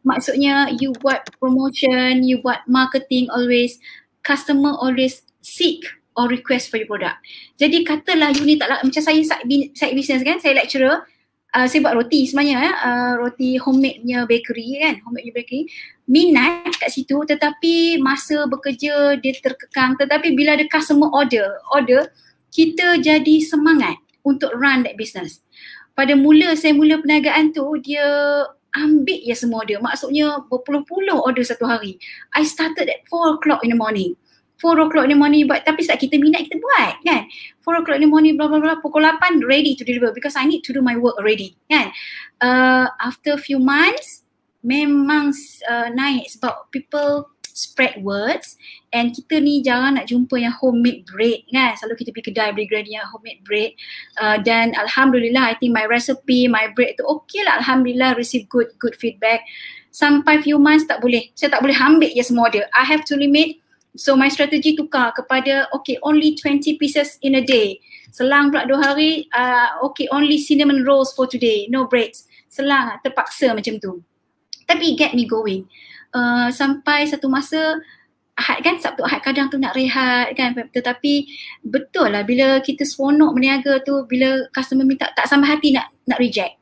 Speaker 3: Maksudnya you buat promotion, you buat marketing always, customer always seek or request for your product. Jadi katalah you ni tak lah, macam saya side business kan, saya lecturer, uh, saya buat roti sebenarnya ya, uh, roti homemade punya bakery kan, homemade punya bakery. Minat kat situ tetapi masa bekerja dia terkekang tetapi bila ada customer order, order kita jadi semangat untuk run that business. Pada mula saya mula perniagaan tu dia ambil ya semua order. Maksudnya berpuluh-puluh order satu hari. I started at 4 o'clock in the morning. 4 o'clock in the morning buat tapi saat kita minat kita buat kan? 4 o'clock in the morning bla bla bla pukul 8 ready to deliver because I need to do my work already kan? Uh, after few months memang uh, naik sebab people spread words and kita ni jarang nak jumpa yang homemade bread kan? Selalu kita pergi kedai beli bread yang homemade bread. Uh, dan Alhamdulillah I think my recipe my bread tu okay lah. Alhamdulillah receive good good feedback. Sampai few months tak boleh. Saya tak boleh ambil je semua order. I have to limit So my strategy tukar kepada okay only 20 pieces in a day. Selang pula dua hari, uh, okay only cinnamon rolls for today, no breads. Selang terpaksa macam tu. Tapi get me going. Uh, sampai satu masa Ahad kan Sabtu Ahad kadang tu nak rehat kan tetapi betul lah bila kita seronok berniaga tu bila customer minta tak sampai hati nak nak reject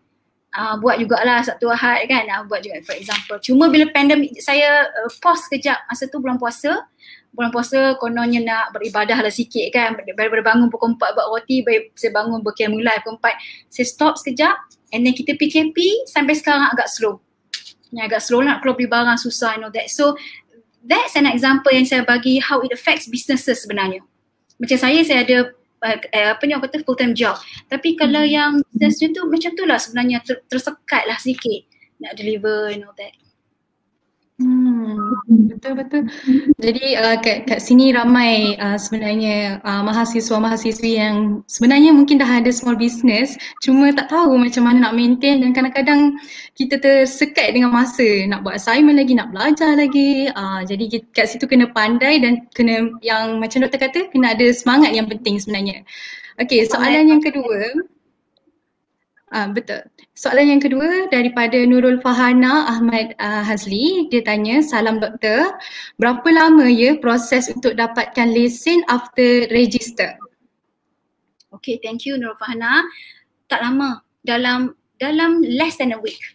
Speaker 3: uh, buat jugalah satu ahad kan uh, buat juga for example cuma bila pandemik saya uh, pause kejap masa tu bulan puasa bulan puasa kononnya nak beribadah lah sikit kan baru bangun pukul 4 buat roti baru saya bangun berkiam mulai pukul 4 saya stop sekejap and then kita PKP sampai sekarang agak slow yang agak slow nak keluar beli barang susah and all that so that's an example yang saya bagi how it affects businesses sebenarnya macam saya saya ada uh, apa ni orang kata full time job. Tapi kalau hmm. yang business tu macam tu lah sebenarnya ter, tersekat lah sedikit nak deliver and all that.
Speaker 1: Hmm, betul betul. Jadi uh, kat, kat sini ramai uh, sebenarnya uh, mahasiswa-mahasiswi yang sebenarnya mungkin dah ada small business cuma tak tahu macam mana nak maintain dan kadang-kadang kita tersekat dengan masa nak buat assignment lagi, nak belajar lagi. Uh, jadi kat situ kena pandai dan kena yang macam doktor kata kena ada semangat yang penting sebenarnya. Okay, soalan yang kedua. Uh, betul. Soalan yang kedua daripada Nurul Fahana Ahmad uh, Hazli. Dia tanya, salam doktor. Berapa lama ya proses untuk dapatkan lesen after register?
Speaker 3: Okay, thank you Nurul Fahana. Tak lama. Dalam dalam less than a week.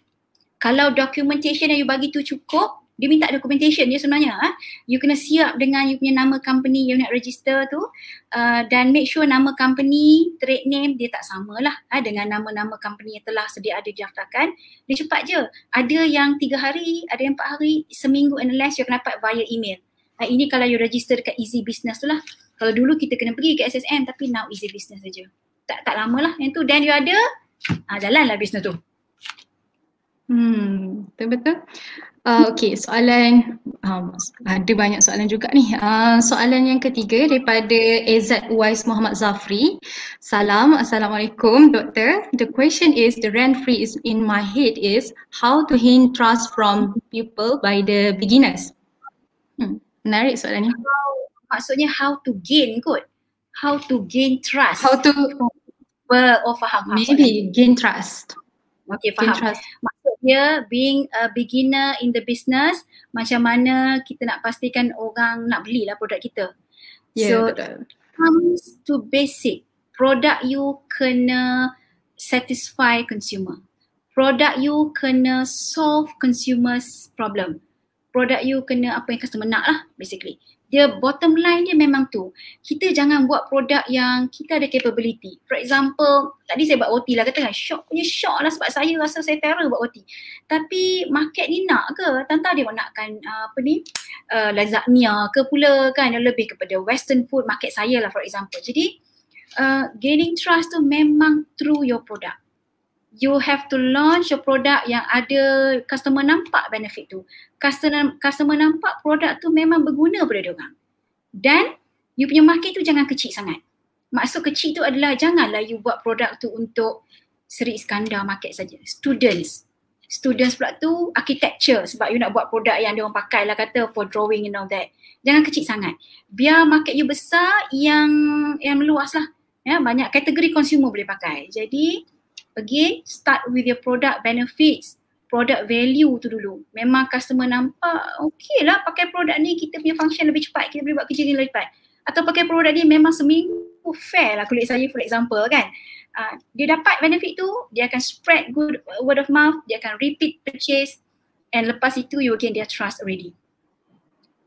Speaker 3: Kalau documentation yang you bagi tu cukup, dia minta documentation dia sebenarnya ah you kena siap dengan you punya nama company yang nak register tu uh, dan make sure nama company trade name dia tak samalah ah dengan nama-nama company yang telah sedia ada didaftarkan dia cepat je. Ada yang tiga hari ada yang empat hari seminggu and less you akan dapat via email. Ah, ini kalau you register dekat easy business tu lah. Kalau dulu kita kena pergi ke SSM tapi now easy business saja. Tak tak lama lah yang tu. Then you ada ah, jalanlah business tu.
Speaker 1: Hmm, betul-betul. Uh, okay, soalan um, ada banyak soalan juga ni. Uh, soalan yang ketiga daripada Ezat Uwais Muhammad Zafri. Salam, Assalamualaikum doktor. The question is, the rent free is in my head is how to gain trust from people by the beginners. Hmm, menarik soalan ni.
Speaker 3: How, maksudnya how to gain kot? How to gain trust?
Speaker 1: How to?
Speaker 3: Oh faham. faham
Speaker 1: Maybe soalan. gain trust.
Speaker 3: Okay, faham. Gain trust dia being a beginner in the business macam mana kita nak pastikan orang nak belilah produk kita. Yeah, so betul. comes to basic. Produk you kena satisfy consumer. Produk you kena solve consumers problem. Produk you kena apa yang customer nak lah basically dia bottom line dia memang tu. Kita jangan buat produk yang kita ada capability. For example, tadi saya buat roti lah kata kan, shock punya shock lah sebab saya rasa saya terror buat roti. Tapi market ni nak ke? Tanta dia nakkan uh, apa ni, uh, lasagna ke pula kan yang lebih kepada western food market saya lah for example. Jadi uh, gaining trust tu memang through your product you have to launch your product yang ada customer nampak benefit tu. Customer customer nampak produk tu memang berguna pada dia orang. Dan you punya market tu jangan kecil sangat. Maksud kecil tu adalah janganlah you buat produk tu untuk Seri Iskandar market saja. Students. Students pula tu architecture sebab you nak buat produk yang dia orang pakai lah kata for drawing and all that. Jangan kecil sangat. Biar market you besar yang yang meluas lah. Ya, banyak kategori consumer boleh pakai. Jadi again start with your product benefits product value tu dulu. Memang customer nampak okay lah pakai produk ni kita punya function lebih cepat kita boleh buat kerja ni lebih cepat. Atau pakai produk ni memang seminggu fair lah kulit saya for example kan? Uh, dia dapat benefit tu dia akan spread good word of mouth dia akan repeat purchase and lepas itu you gain their trust already.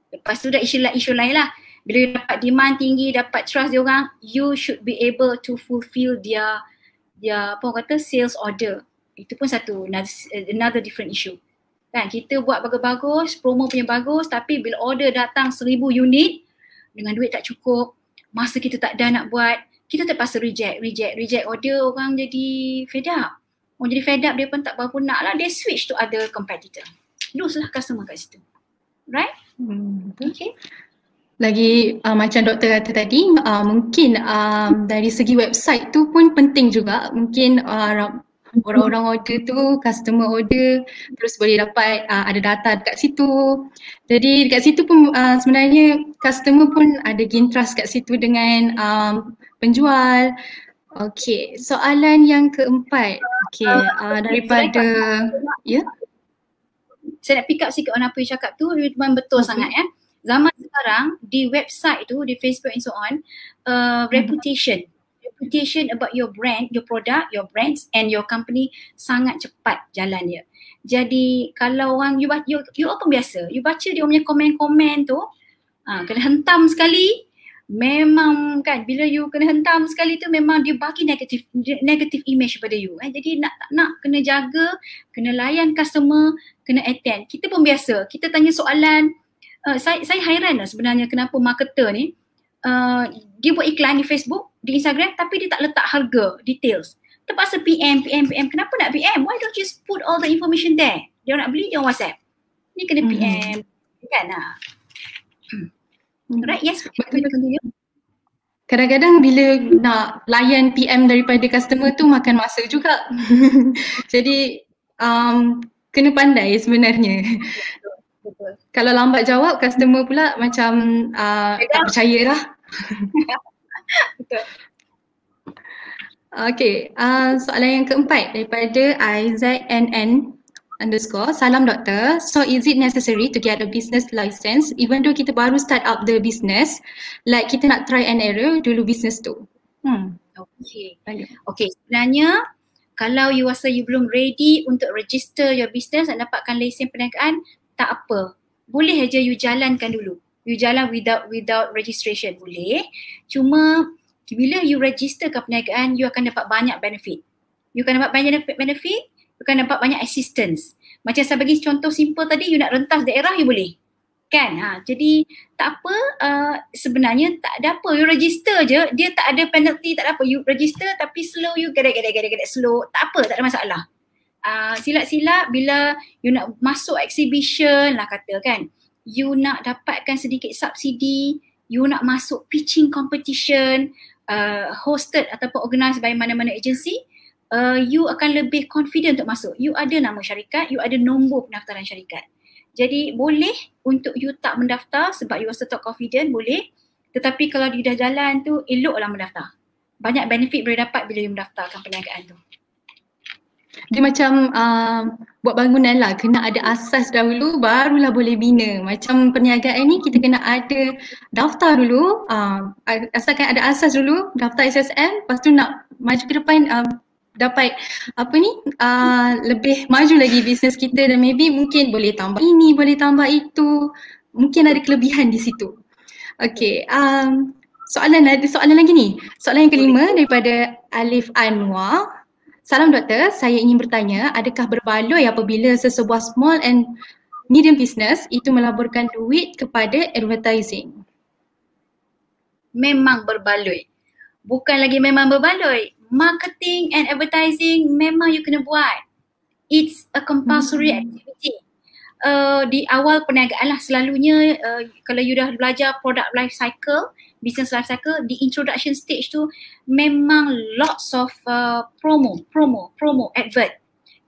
Speaker 3: Lepas tu dah isu, isu lain lah. Bila you dapat demand tinggi dapat trust dia orang you should be able to fulfill their dia apa orang kata sales order. Itu pun satu. Another, another different issue. Kan kita buat bagus-bagus promo punya bagus tapi bila order datang seribu unit dengan duit tak cukup masa kita tak ada nak buat kita terpaksa reject reject reject order orang jadi fed up. Orang jadi fed up dia pun tak berapa nak lah. Dia switch to other competitor. Lose lah customer kat situ. Right? Hmm,
Speaker 1: okay lagi uh, macam doktor kata tadi uh, mungkin um, dari segi website tu pun penting juga. Mungkin uh, orang-orang order tu customer order terus boleh dapat uh, ada data dekat situ. Jadi dekat situ pun uh, sebenarnya customer pun ada gain trust kat situ dengan um, penjual. Okay, soalan yang keempat. Okay, uh, daripada ya? Yeah?
Speaker 3: saya nak pick up sikit on apa yang cakap tu. Memang betul okay. sangat ya zaman sekarang di website tu di Facebook and so on uh, reputation reputation about your brand, your product, your brands and your company sangat cepat jalan dia. Jadi kalau orang you you, you open biasa, you baca dia punya komen-komen tu, ha, kena hentam sekali, memang kan bila you kena hentam sekali tu memang dia bagi negatif negatif image pada you. Eh. Jadi nak tak nak kena jaga, kena layan customer, kena attend. Kita pun biasa, kita tanya soalan, uh, saya, saya hairan lah sebenarnya kenapa marketer ni, uh, dia buat iklan di Facebook, di Instagram tapi dia tak letak harga, details terpaksa PM, PM, PM. Kenapa nak PM? Why don't you just put all the information there? Dia nak beli, dia WhatsApp. Ni kena PM. Mm-hmm. Kan lah. Right, yes.
Speaker 1: Kadang-kadang bila nak layan PM daripada customer tu makan masa juga. *laughs* Jadi um, kena pandai sebenarnya. Betul. Kalau lambat jawab, customer pula macam uh, tak percaya lah. *laughs* Betul. Okay, uh, soalan yang keempat daripada IZNN underscore. Salam doktor. So is it necessary to get a business license even though kita baru start up the business? Like kita nak try and error dulu business tu.
Speaker 3: Hmm. Okay. Okay, sebenarnya kalau you rasa you belum ready untuk register your business dan dapatkan lesen perniagaan, tak apa. Boleh aja you jalankan dulu. You jalan without without registration boleh. Cuma bila you register ke perniagaan, you akan dapat banyak benefit. You akan dapat banyak benefit, you akan dapat banyak assistance. Macam saya bagi contoh simple tadi, you nak rentas daerah, you boleh. Kan? Ha, jadi tak apa, uh, sebenarnya tak ada apa. You register je, dia tak ada penalty, tak ada apa. You register tapi slow, you gedek-gedek-gedek slow. Tak apa, tak ada masalah. Uh, silap-silap bila you nak masuk exhibition lah kata kan. You nak dapatkan sedikit subsidi, you nak masuk pitching competition, uh, hosted ataupun organised by mana-mana agensi, uh, you akan lebih confident untuk masuk. You ada nama syarikat, you ada nombor pendaftaran syarikat. Jadi boleh untuk you tak mendaftar sebab you rasa tak confident, boleh. Tetapi kalau you dah jalan tu, eloklah mendaftar. Banyak benefit boleh dapat bila you mendaftarkan perniagaan tu
Speaker 1: dia macam uh, buat bangunan lah. Kena ada asas dahulu barulah boleh bina. Macam perniagaan ni kita kena ada daftar dulu. Uh, asalkan ada asas dulu daftar SSM lepas tu nak maju ke depan uh, dapat apa ni uh, lebih maju lagi bisnes kita. Dan maybe mungkin boleh tambah ini boleh tambah itu. Mungkin ada kelebihan di situ. Okay, um, soalan ada soalan lagi ni. Soalan yang kelima daripada Alif Anwar Salam doktor, saya ingin bertanya adakah berbaloi apabila sesebuah small and medium business itu melaburkan duit kepada advertising?
Speaker 3: Memang berbaloi. Bukan lagi memang berbaloi. Marketing and advertising memang you kena buat. It's a compulsory hmm. activity. Uh, di awal perniagaan lah selalunya uh, kalau you dah belajar product life cycle, business life cycle di introduction stage tu memang lots of uh, promo, promo, promo, advert.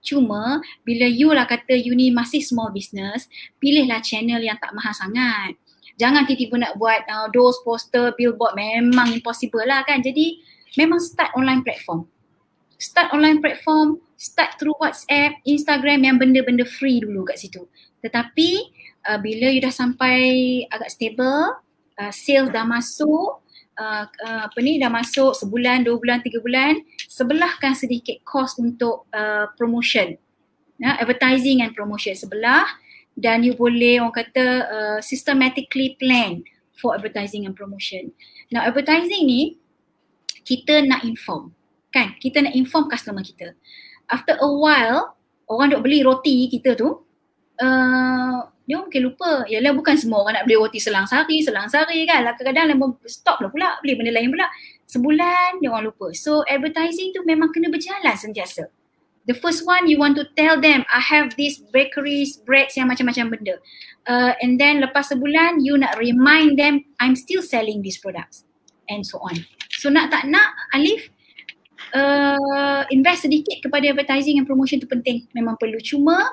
Speaker 3: Cuma bila you lah kata you ni masih small business, pilihlah channel yang tak mahal sangat. Jangan tiba-tiba nak buat uh, those poster, billboard memang impossible lah kan. Jadi memang start online platform. Start online platform, start through WhatsApp, Instagram yang benda-benda free dulu kat situ. Tetapi uh, bila you dah sampai agak stable, uh, sales dah masuk uh, uh, apa ni dah masuk sebulan, dua bulan, tiga bulan sebelahkan sedikit cost untuk uh, promotion uh, advertising and promotion sebelah dan you boleh orang kata uh, systematically plan for advertising and promotion. Now advertising ni kita nak inform kan kita nak inform customer kita. After a while orang duk beli roti kita tu uh, dia mungkin lupa. Yalah bukan semua orang nak beli roti selang sehari, selang sehari kan. Kadang-kadang lah stop lah pula, beli benda lain pula. Sebulan dia orang lupa. So advertising tu memang kena berjalan sentiasa. The first one you want to tell them I have this bakeries, breads yang macam-macam benda. Uh, and then lepas sebulan you nak remind them I'm still selling these products and so on. So nak tak nak Alif uh, invest sedikit kepada advertising and promotion tu penting. Memang perlu. Cuma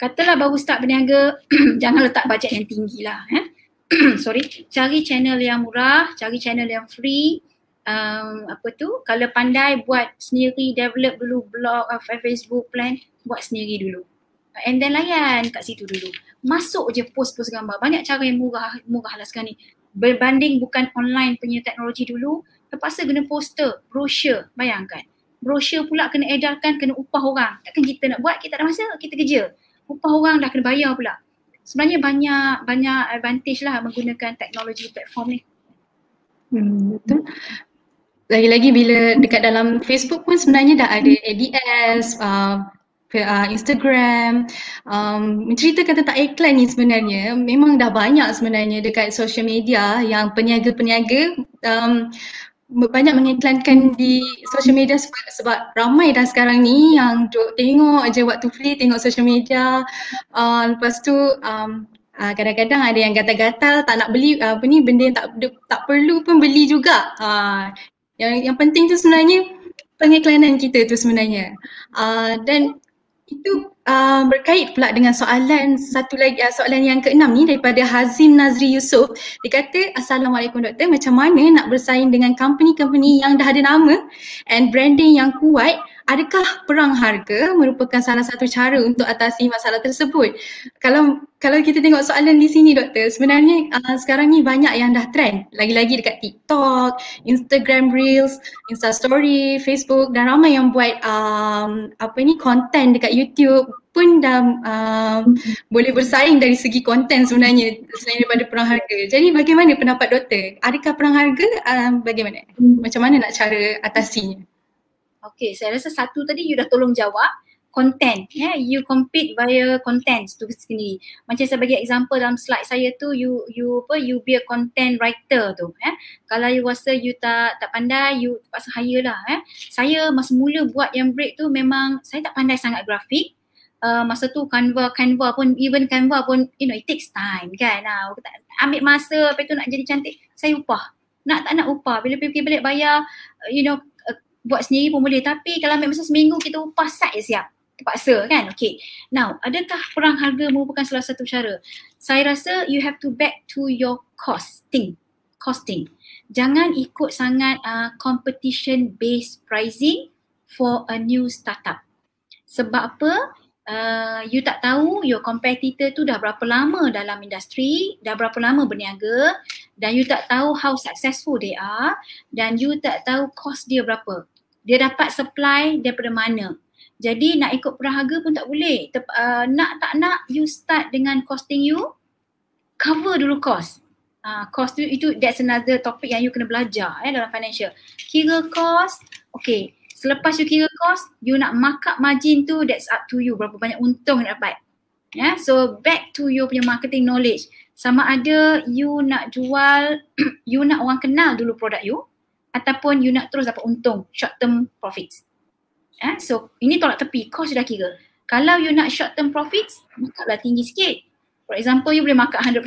Speaker 3: katalah baru start berniaga, *clears throat* jangan letak bajet yang tinggi lah. Eh? *clears throat* Sorry, cari channel yang murah, cari channel yang free. Um, apa tu, kalau pandai buat sendiri, develop dulu blog, uh, Facebook plan, buat sendiri dulu. And then layan kat situ dulu. Masuk je post-post gambar. Banyak cara yang murah, murah lah sekarang ni. Berbanding bukan online punya teknologi dulu, terpaksa kena poster, brochure, bayangkan. Brochure pula kena edarkan, kena upah orang. Takkan kita nak buat, kita tak ada masa, kita kerja. Upah orang dah kena bayar pula. Sebenarnya banyak banyak advantage lah menggunakan teknologi platform ni.
Speaker 1: Hmm, betul. Lagi-lagi bila dekat dalam Facebook pun sebenarnya dah ada ADS, uh, uh, Instagram, um, menceritakan tentang iklan ni sebenarnya memang dah banyak sebenarnya dekat social media yang peniaga-peniaga um, banyak mengiklankan di social media sebab, sebab ramai dah sekarang ni yang tengok aja waktu free tengok social media. Uh, lepas tu um, uh, kadang-kadang ada yang gatal-gatal tak nak beli uh, apa ni benda yang tak tak perlu pun beli juga. Uh, yang yang penting tu sebenarnya pengiklanan kita tu sebenarnya. Uh, dan itu uh, berkait pula dengan soalan satu lagi uh, soalan yang keenam ni daripada Hazim Nazri Yusof. Dia kata Assalamualaikum doktor macam mana nak bersaing dengan company-company yang dah ada nama and branding yang kuat adakah perang harga merupakan salah satu cara untuk atasi masalah tersebut? Kalau kalau kita tengok soalan di sini doktor, sebenarnya uh, sekarang ni banyak yang dah trend. Lagi-lagi dekat TikTok, Instagram Reels, Insta Story, Facebook dan ramai yang buat um, apa ni konten dekat YouTube pun dah um, boleh bersaing dari segi konten sebenarnya selain daripada perang harga. Jadi bagaimana pendapat doktor? Adakah perang harga um, bagaimana? Macam mana nak cara atasinya?
Speaker 3: Okay, saya rasa satu tadi you dah tolong jawab content yeah? you compete via content tu sendiri macam saya bagi example dalam slide saya tu you you apa you be a content writer tu ya yeah? kalau you rasa you tak tak pandai you terpaksa hire lah ya yeah? saya masa mula buat yang break tu memang saya tak pandai sangat grafik Uh, masa tu Canva, Canva pun, even Canva pun, you know, it takes time kan. Uh, ambil masa, apa tu nak jadi cantik, saya upah. Nak tak nak upah. Bila pergi balik bayar, uh, you know, buat sendiri pun boleh. Tapi kalau ambil masa seminggu kita upah sat je siap. Terpaksa kan? Okay. Now adakah perang harga merupakan salah satu cara? Saya rasa you have to back to your costing. Costing. Jangan ikut sangat uh, competition based pricing for a new startup. Sebab apa uh, you tak tahu your competitor tu dah berapa lama dalam industri dah berapa lama berniaga dan you tak tahu how successful they are dan you tak tahu cost dia berapa dia dapat supply daripada mana. Jadi nak ikut perang harga pun tak boleh. Tep, uh, nak tak nak you start dengan costing you, cover dulu cost. Uh, cost tu itu that's another topic yang you kena belajar eh, dalam financial. Kira cost, okay. Selepas you kira cost, you nak mark up margin tu that's up to you. Berapa banyak untung yang dapat. Yeah, so back to your punya marketing knowledge. Sama ada you nak jual, *clears throat* you nak orang kenal dulu produk you ataupun you nak terus dapat untung short term profits. Eh, so ini tolak tepi, cost dah kira. Kalau you nak short term profits, markuplah tinggi sikit. For example, you boleh markup 100%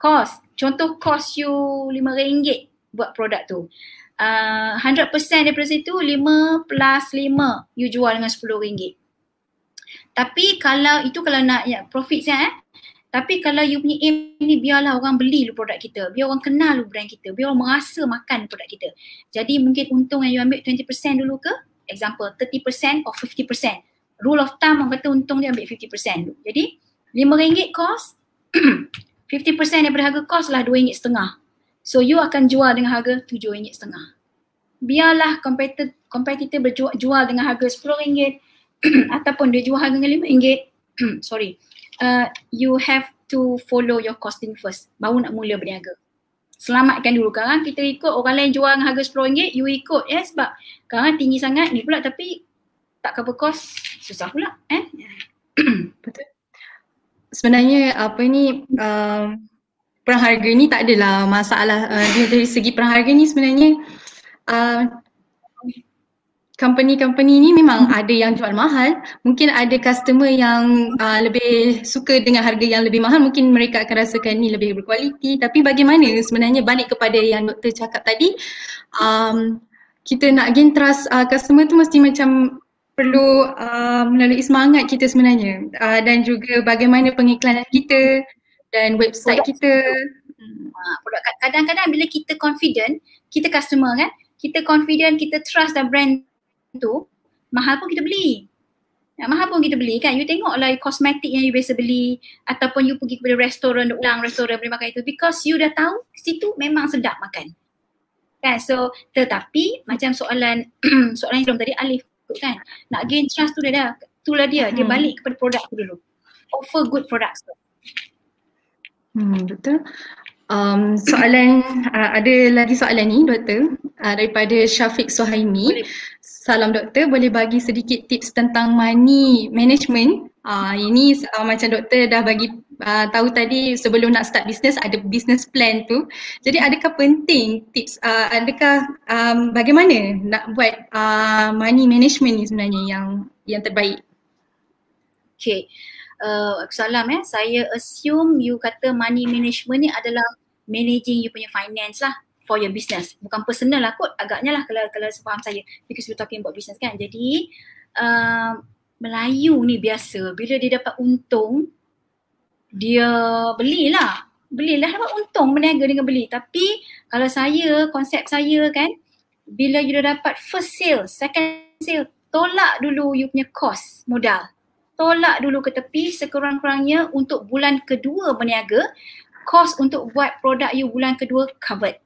Speaker 3: cost. Contoh cost you RM5 buat produk tu. Uh, 100% daripada situ 5 plus 5 you jual dengan RM10. Tapi kalau itu kalau nak ya, profit saya eh, tapi kalau you punya aim ni biarlah orang beli lu produk kita. Biar orang kenal lu brand kita. Biar orang merasa makan produk kita. Jadi mungkin untung yang you ambil 20% dulu ke? Example 30% or 50%. Rule of thumb orang kata untung dia ambil 50% dulu. Jadi RM5 cost *clears throat* 50% daripada harga cost lah RM2.5. So you akan jual dengan harga RM7.5. Biarlah competitor, competitor berjual jual dengan harga RM10 *clears throat* ataupun dia jual harga dengan RM5. *clears throat* Sorry uh, you have to follow your costing first baru nak mula berniaga. Selamatkan dulu sekarang kita ikut orang lain jual dengan harga RM10 you ikut ya sebab sekarang tinggi sangat ni pula tapi tak cover cost susah pula eh.
Speaker 1: Betul. Sebenarnya apa ni um, perang harga ni tak adalah masalah uh, dari segi perang harga ni sebenarnya uh, company-company ni memang ada yang jual mahal. Mungkin ada customer yang uh, lebih suka dengan harga yang lebih mahal. Mungkin mereka akan rasakan ni lebih berkualiti. Tapi bagaimana sebenarnya balik kepada yang doktor cakap tadi. Um, kita nak gain trust uh, customer tu mesti macam perlu uh, melalui semangat kita sebenarnya. Uh, dan juga bagaimana pengiklanan kita dan website kita.
Speaker 3: Kadang-kadang bila kita confident, kita customer kan, kita confident, kita trust dan brand tu mahal pun kita beli. Ya, mahal pun kita beli kan. You tengoklah kosmetik yang you biasa beli ataupun you pergi kepada restoran, ulang restoran beli makan itu because you dah tahu situ memang sedap makan. Kan? So tetapi macam soalan *clears throat* soalan yang tadi Alif tu kan. Nak gain trust tu dia dah. Itulah dia. Dia
Speaker 1: Hmm.
Speaker 3: balik kepada produk tu dulu. Offer good products tu.
Speaker 1: Hmm, betul. Um, soalan, uh, ada lagi soalan ni doktor uh, daripada Syafiq Suhaimi.
Speaker 3: Boleh.
Speaker 1: Salam doktor, boleh bagi sedikit tips tentang money management? Uh, ini uh, macam doktor dah bagi uh, tahu tadi sebelum nak start business ada business plan tu. Jadi adakah penting tips, uh, adakah um, bagaimana nak buat uh, money management ni sebenarnya yang yang terbaik?
Speaker 3: Okay. Uh, salam eh. Saya assume you kata money management ni adalah managing you punya finance lah for your business. Bukan personal lah kot. Agaknya lah kalau, kalau faham saya. Because we're talking about business kan. Jadi uh, Melayu ni biasa bila dia dapat untung dia belilah. Belilah dapat untung berniaga dengan beli. Tapi kalau saya, konsep saya kan bila you dah dapat first sale, second sale, tolak dulu you punya cost modal tolak dulu ke tepi sekurang-kurangnya untuk bulan kedua berniaga, kos untuk buat produk you bulan kedua covered.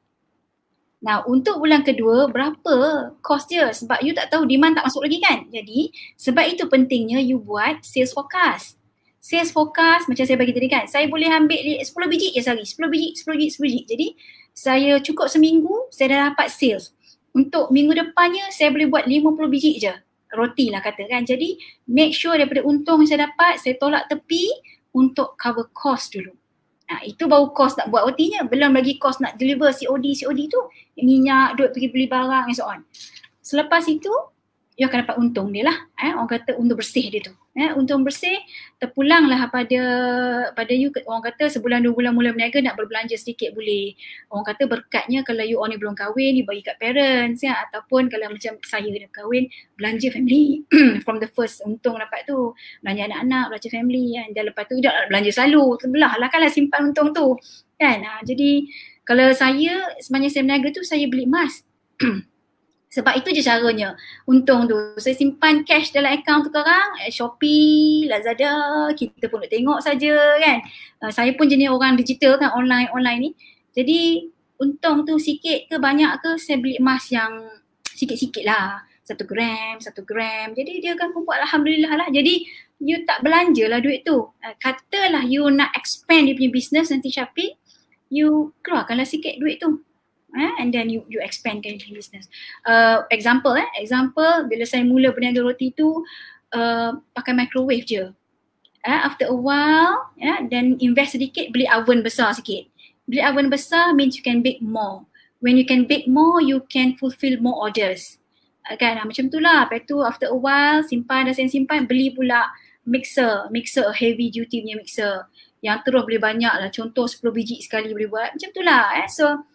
Speaker 3: Nah untuk bulan kedua berapa kos dia sebab you tak tahu demand tak masuk lagi kan. Jadi sebab itu pentingnya you buat sales forecast. Sales forecast macam saya bagi tadi kan, saya boleh ambil li- 10 biji je sehari, 10 biji, 10 biji, 10 biji. Jadi saya cukup seminggu saya dah dapat sales. Untuk minggu depannya saya boleh buat 50 biji je roti lah kata kan. Jadi make sure daripada untung saya dapat, saya tolak tepi untuk cover cost dulu. Nah, itu baru cost nak buat rotinya. Belum lagi cost nak deliver COD, COD tu. Minyak, duit pergi beli barang and so on. Selepas itu, you akan dapat untung dia lah. Eh, orang kata untung bersih dia tu. Eh, untung bersih, terpulanglah pada pada you, orang kata sebulan dua bulan mula berniaga nak berbelanja sedikit boleh. Orang kata berkatnya kalau you orang ni belum kahwin, you bagi kat parents ya. Ataupun kalau macam saya dah kahwin, belanja family *clears throat* from the first untung dapat tu. Belanja anak-anak, belanja family kan. Dan lepas tu dah belanja selalu, terbelah lah lah simpan untung tu. Kan, ha, jadi kalau saya, sebenarnya saya berniaga tu saya beli emas. *clears throat* Sebab itu je caranya untung tu. Saya simpan cash dalam akaun tu sekarang, eh, Shopee, Lazada, kita pun nak tengok saja kan. Uh, saya pun jenis orang digital kan, online-online ni. Jadi untung tu sikit ke banyak ke saya beli emas yang sikit-sikit lah. Satu gram, satu gram. Jadi dia akan kumpul Alhamdulillah lah. Jadi you tak belanja lah duit tu. Uh, katalah you nak expand dia punya business nanti Syafiq, you keluarkanlah sikit duit tu eh, and then you you expandkan your business. Uh, example eh, example bila saya mula berniaga roti tu uh, pakai microwave je. Eh, after a while, yeah, then invest sedikit beli oven besar sikit. Beli oven besar means you can bake more. When you can bake more, you can fulfill more orders. Uh, kan, ah, macam tu lah. Lepas tu after a while, simpan dah simpan, beli pula mixer, mixer heavy duty punya mixer. Yang terus boleh banyak lah, contoh 10 biji sekali boleh buat. Macam tu lah. Eh. So,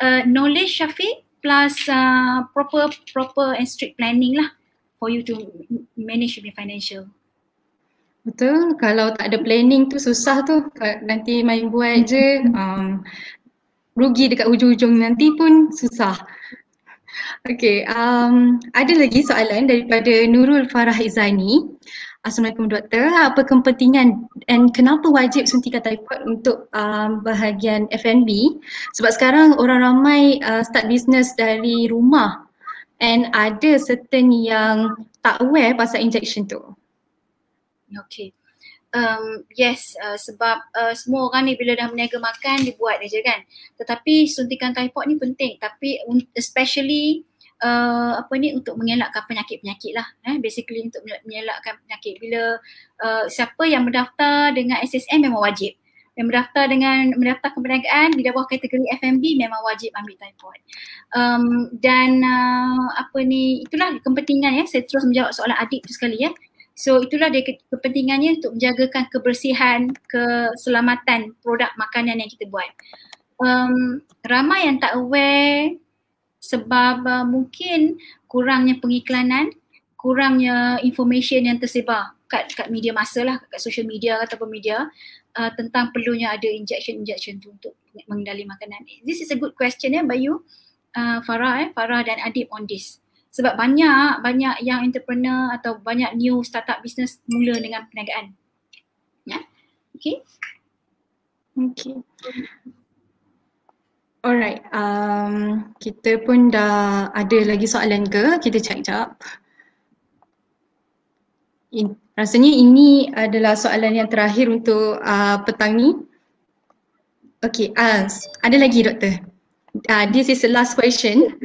Speaker 3: uh, knowledge Syafiq plus uh, proper proper and strict planning lah for you to manage your financial.
Speaker 1: Betul, kalau tak ada planning tu susah tu. Nanti main buat je, um, rugi dekat hujung-hujung nanti pun susah. Okay, um, ada lagi soalan daripada Nurul Farah Izani. Assalamualaikum doktor, apa kepentingan dan kenapa wajib suntikan typhoid untuk um, bahagian F&B? Sebab sekarang orang ramai uh, start business dari rumah and ada certain yang tak aware pasal injection tu.
Speaker 3: Okay. Um, yes, uh, sebab uh, semua orang ni bila dah berniaga makan dia buat je kan. Tetapi suntikan typhoid ni penting tapi especially uh, apa ni untuk mengelakkan penyakit-penyakit lah. Eh, basically untuk mengelak- mengelakkan penyakit. Bila uh, siapa yang mendaftar dengan SSM memang wajib. Yang mendaftar dengan mendaftarkan perniagaan di bawah kategori F&B memang wajib ambil typhoid. Um, dan uh, apa ni itulah kepentingan ya. Saya terus menjawab soalan adik tu sekali ya. So itulah dia ke- kepentingannya untuk menjagakan kebersihan, keselamatan produk makanan yang kita buat. Um, ramai yang tak aware sebab uh, mungkin kurangnya pengiklanan, kurangnya information yang tersebar kat, kat media masa lah, kat social media ataupun media uh, tentang perlunya ada injection-injection tu untuk mengendali makanan. This is a good question ya by you, uh, Farah eh, Farah dan Adib on this. Sebab banyak banyak yang entrepreneur atau banyak new startup business mula dengan perniagaan. Ya. Okay.
Speaker 1: Okay. Alright, um, kita pun dah ada lagi soalan ke? Kita check jap. In, rasanya ini adalah soalan yang terakhir untuk uh, petang ni. Okay, uh, ada lagi doktor? Uh, this is the last question.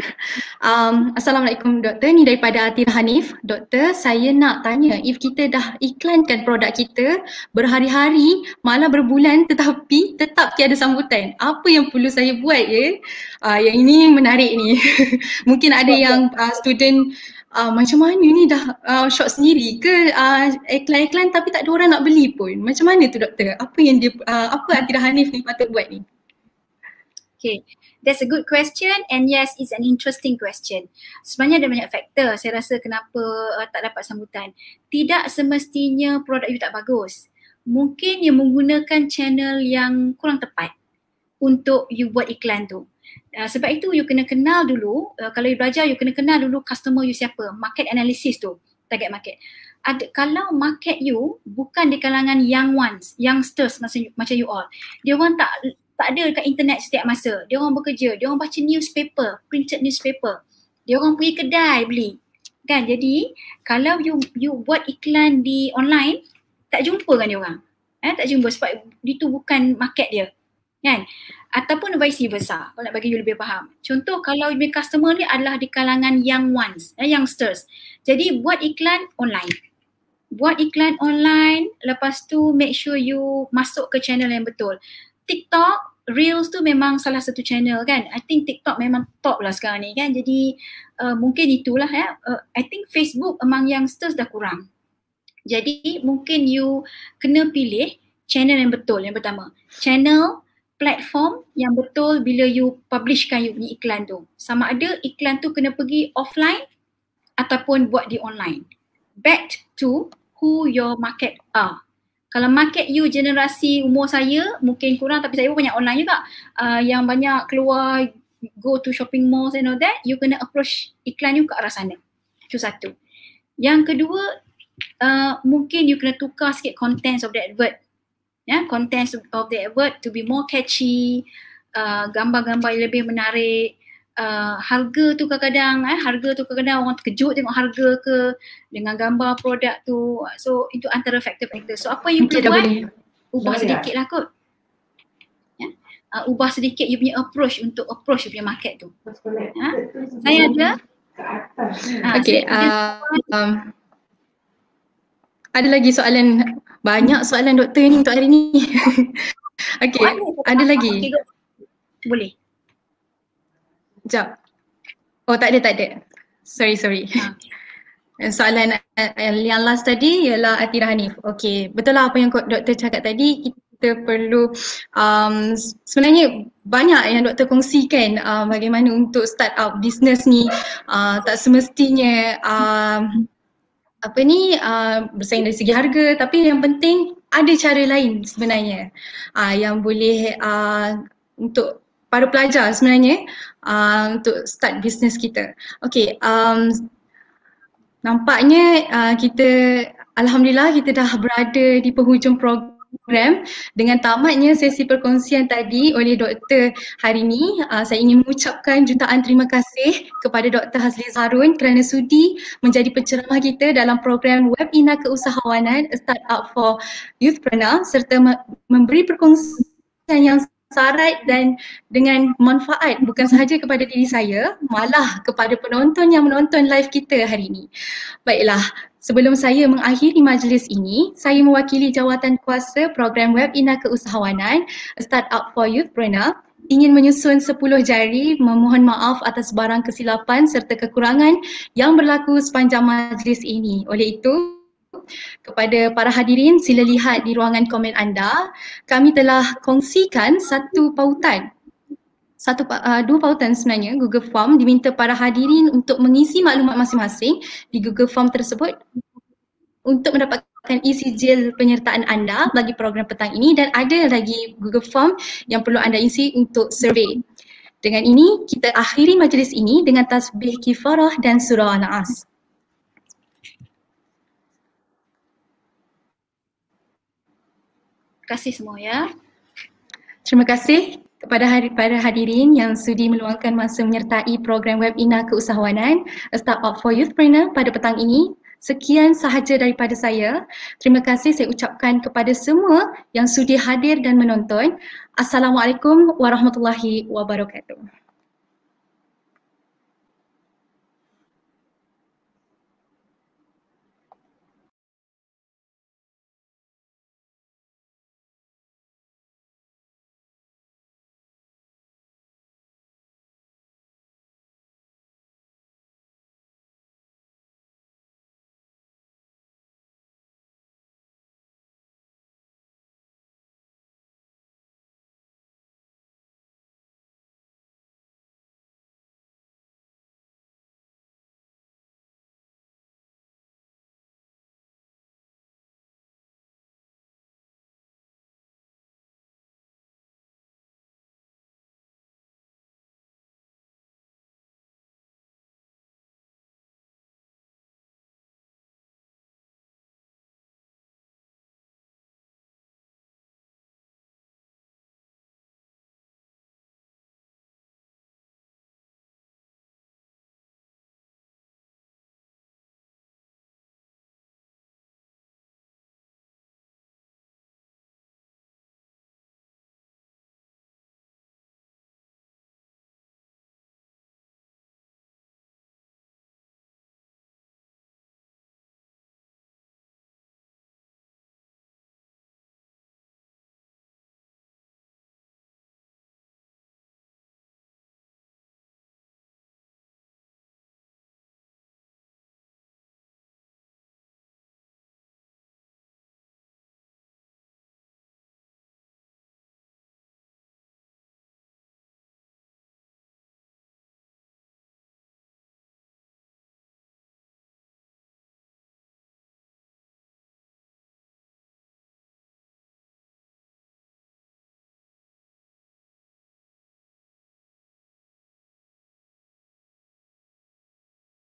Speaker 1: Um, Assalamualaikum doktor, ni daripada Atir Hanif. Doktor, saya nak tanya if kita dah iklankan produk kita berhari-hari, malah berbulan tetapi tetap tiada sambutan. Apa yang perlu saya buat ya? Uh, yang ini menarik ni. *laughs* Mungkin ada yang uh, student uh, macam mana ni dah uh, shop sendiri ke uh, iklan-iklan tapi tak ada orang nak beli pun. Macam mana tu doktor? Apa yang dia, uh, apa Atir Hanif ni patut buat ni?
Speaker 3: Okay, that's a good question and yes, it's an interesting question. Sebenarnya ada banyak faktor saya rasa kenapa uh, tak dapat sambutan. Tidak semestinya produk you tak bagus. Mungkin you menggunakan channel yang kurang tepat untuk you buat iklan tu. Uh, sebab itu you kena kenal dulu, uh, kalau you belajar you kena kenal dulu customer you siapa, market analysis tu, target market. Ada, kalau market you bukan di kalangan young ones, youngsters macam, macam you all, dia orang tak tak ada dekat internet setiap masa. Dia orang bekerja, dia orang baca newspaper, printed newspaper. Dia orang pergi kedai beli. Kan? Jadi kalau you you buat iklan di online, tak jumpa kan dia orang. Eh, tak jumpa sebab itu bukan market dia. Kan? Ataupun vice versa, kalau nak bagi you lebih faham. Contoh kalau you customer ni adalah di kalangan young ones, eh, youngsters. Jadi buat iklan online. Buat iklan online, lepas tu make sure you masuk ke channel yang betul. TikTok, Reels tu memang salah satu channel kan. I think TikTok memang top lah sekarang ni kan. Jadi uh, mungkin itulah ya. Uh, I think Facebook among youngsters dah kurang. Jadi mungkin you kena pilih channel yang betul yang pertama. Channel, platform yang betul bila you publishkan you punya iklan tu. Sama ada iklan tu kena pergi offline ataupun buat di online. Back to who your market are kalau market you generasi umur saya mungkin kurang tapi saya pun banyak online juga uh, yang banyak keluar go to shopping malls and all that you kena approach iklan you ke arah sana itu satu yang kedua uh, mungkin you kena tukar sikit contents of the advert ya yeah? contents of the advert to be more catchy uh, gambar-gambar yang lebih menarik uh, harga tu kadang-kadang eh harga tu kadang-kadang orang terkejut tengok harga ke dengan gambar produk tu. So itu antara faktor-faktor so apa yang perlu buat? ubah sedikit lah kot. Ya? Uh, ubah sedikit you punya approach untuk approach you punya market tu. Ha? saya ada?
Speaker 1: Uh, okay uh, um, ada lagi soalan? Banyak soalan doktor ni untuk hari ni. *laughs* Okay ada lagi?
Speaker 3: Boleh
Speaker 1: Sekejap. Oh tak ada, tak ada. Sorry, sorry. Ha. *laughs* Soalan uh, yang last tadi ialah Atira Hanif. Okay, betul lah apa yang doktor cakap tadi. Kita perlu, um, sebenarnya banyak yang doktor kongsikan uh, bagaimana untuk start up business ni. Uh, tak semestinya uh, apa ni uh, bersaing dari segi harga tapi yang penting ada cara lain sebenarnya uh, yang boleh uh, untuk para pelajar sebenarnya uh, untuk start bisnes kita. Okay, um, nampaknya uh, kita Alhamdulillah kita dah berada di penghujung program dengan tamatnya sesi perkongsian tadi oleh Dr. hari ini. Uh, saya ingin mengucapkan jutaan terima kasih kepada Dr. Hazli Harun kerana sudi menjadi penceramah kita dalam program Webina Keusahawanan Startup for Youthpreneur serta memberi perkongsian yang sarat dan dengan manfaat bukan sahaja kepada diri saya malah kepada penonton yang menonton live kita hari ini. Baiklah, sebelum saya mengakhiri majlis ini, saya mewakili jawatan kuasa program Web Ina Keusahawanan Startup for Youthpreneur ingin menyusun 10 jari memohon maaf atas barang kesilapan serta kekurangan yang berlaku sepanjang majlis ini. Oleh itu, kepada para hadirin sila lihat di ruangan komen anda kami telah kongsikan satu pautan satu uh, dua pautan sebenarnya Google Form diminta para hadirin untuk mengisi maklumat masing-masing di Google Form tersebut untuk mendapatkan isi jil penyertaan anda bagi program petang ini dan ada lagi Google Form yang perlu anda isi untuk survey. Dengan ini kita akhiri majlis ini dengan tasbih kifarah dan surah An-Nas.
Speaker 3: kasih semua ya.
Speaker 1: Terima kasih kepada hari, para hadirin yang sudi meluangkan masa menyertai program webinar keusahawanan A Startup for Youthpreneur pada petang ini. Sekian sahaja daripada saya. Terima kasih saya ucapkan kepada semua yang sudi hadir dan menonton. Assalamualaikum warahmatullahi wabarakatuh.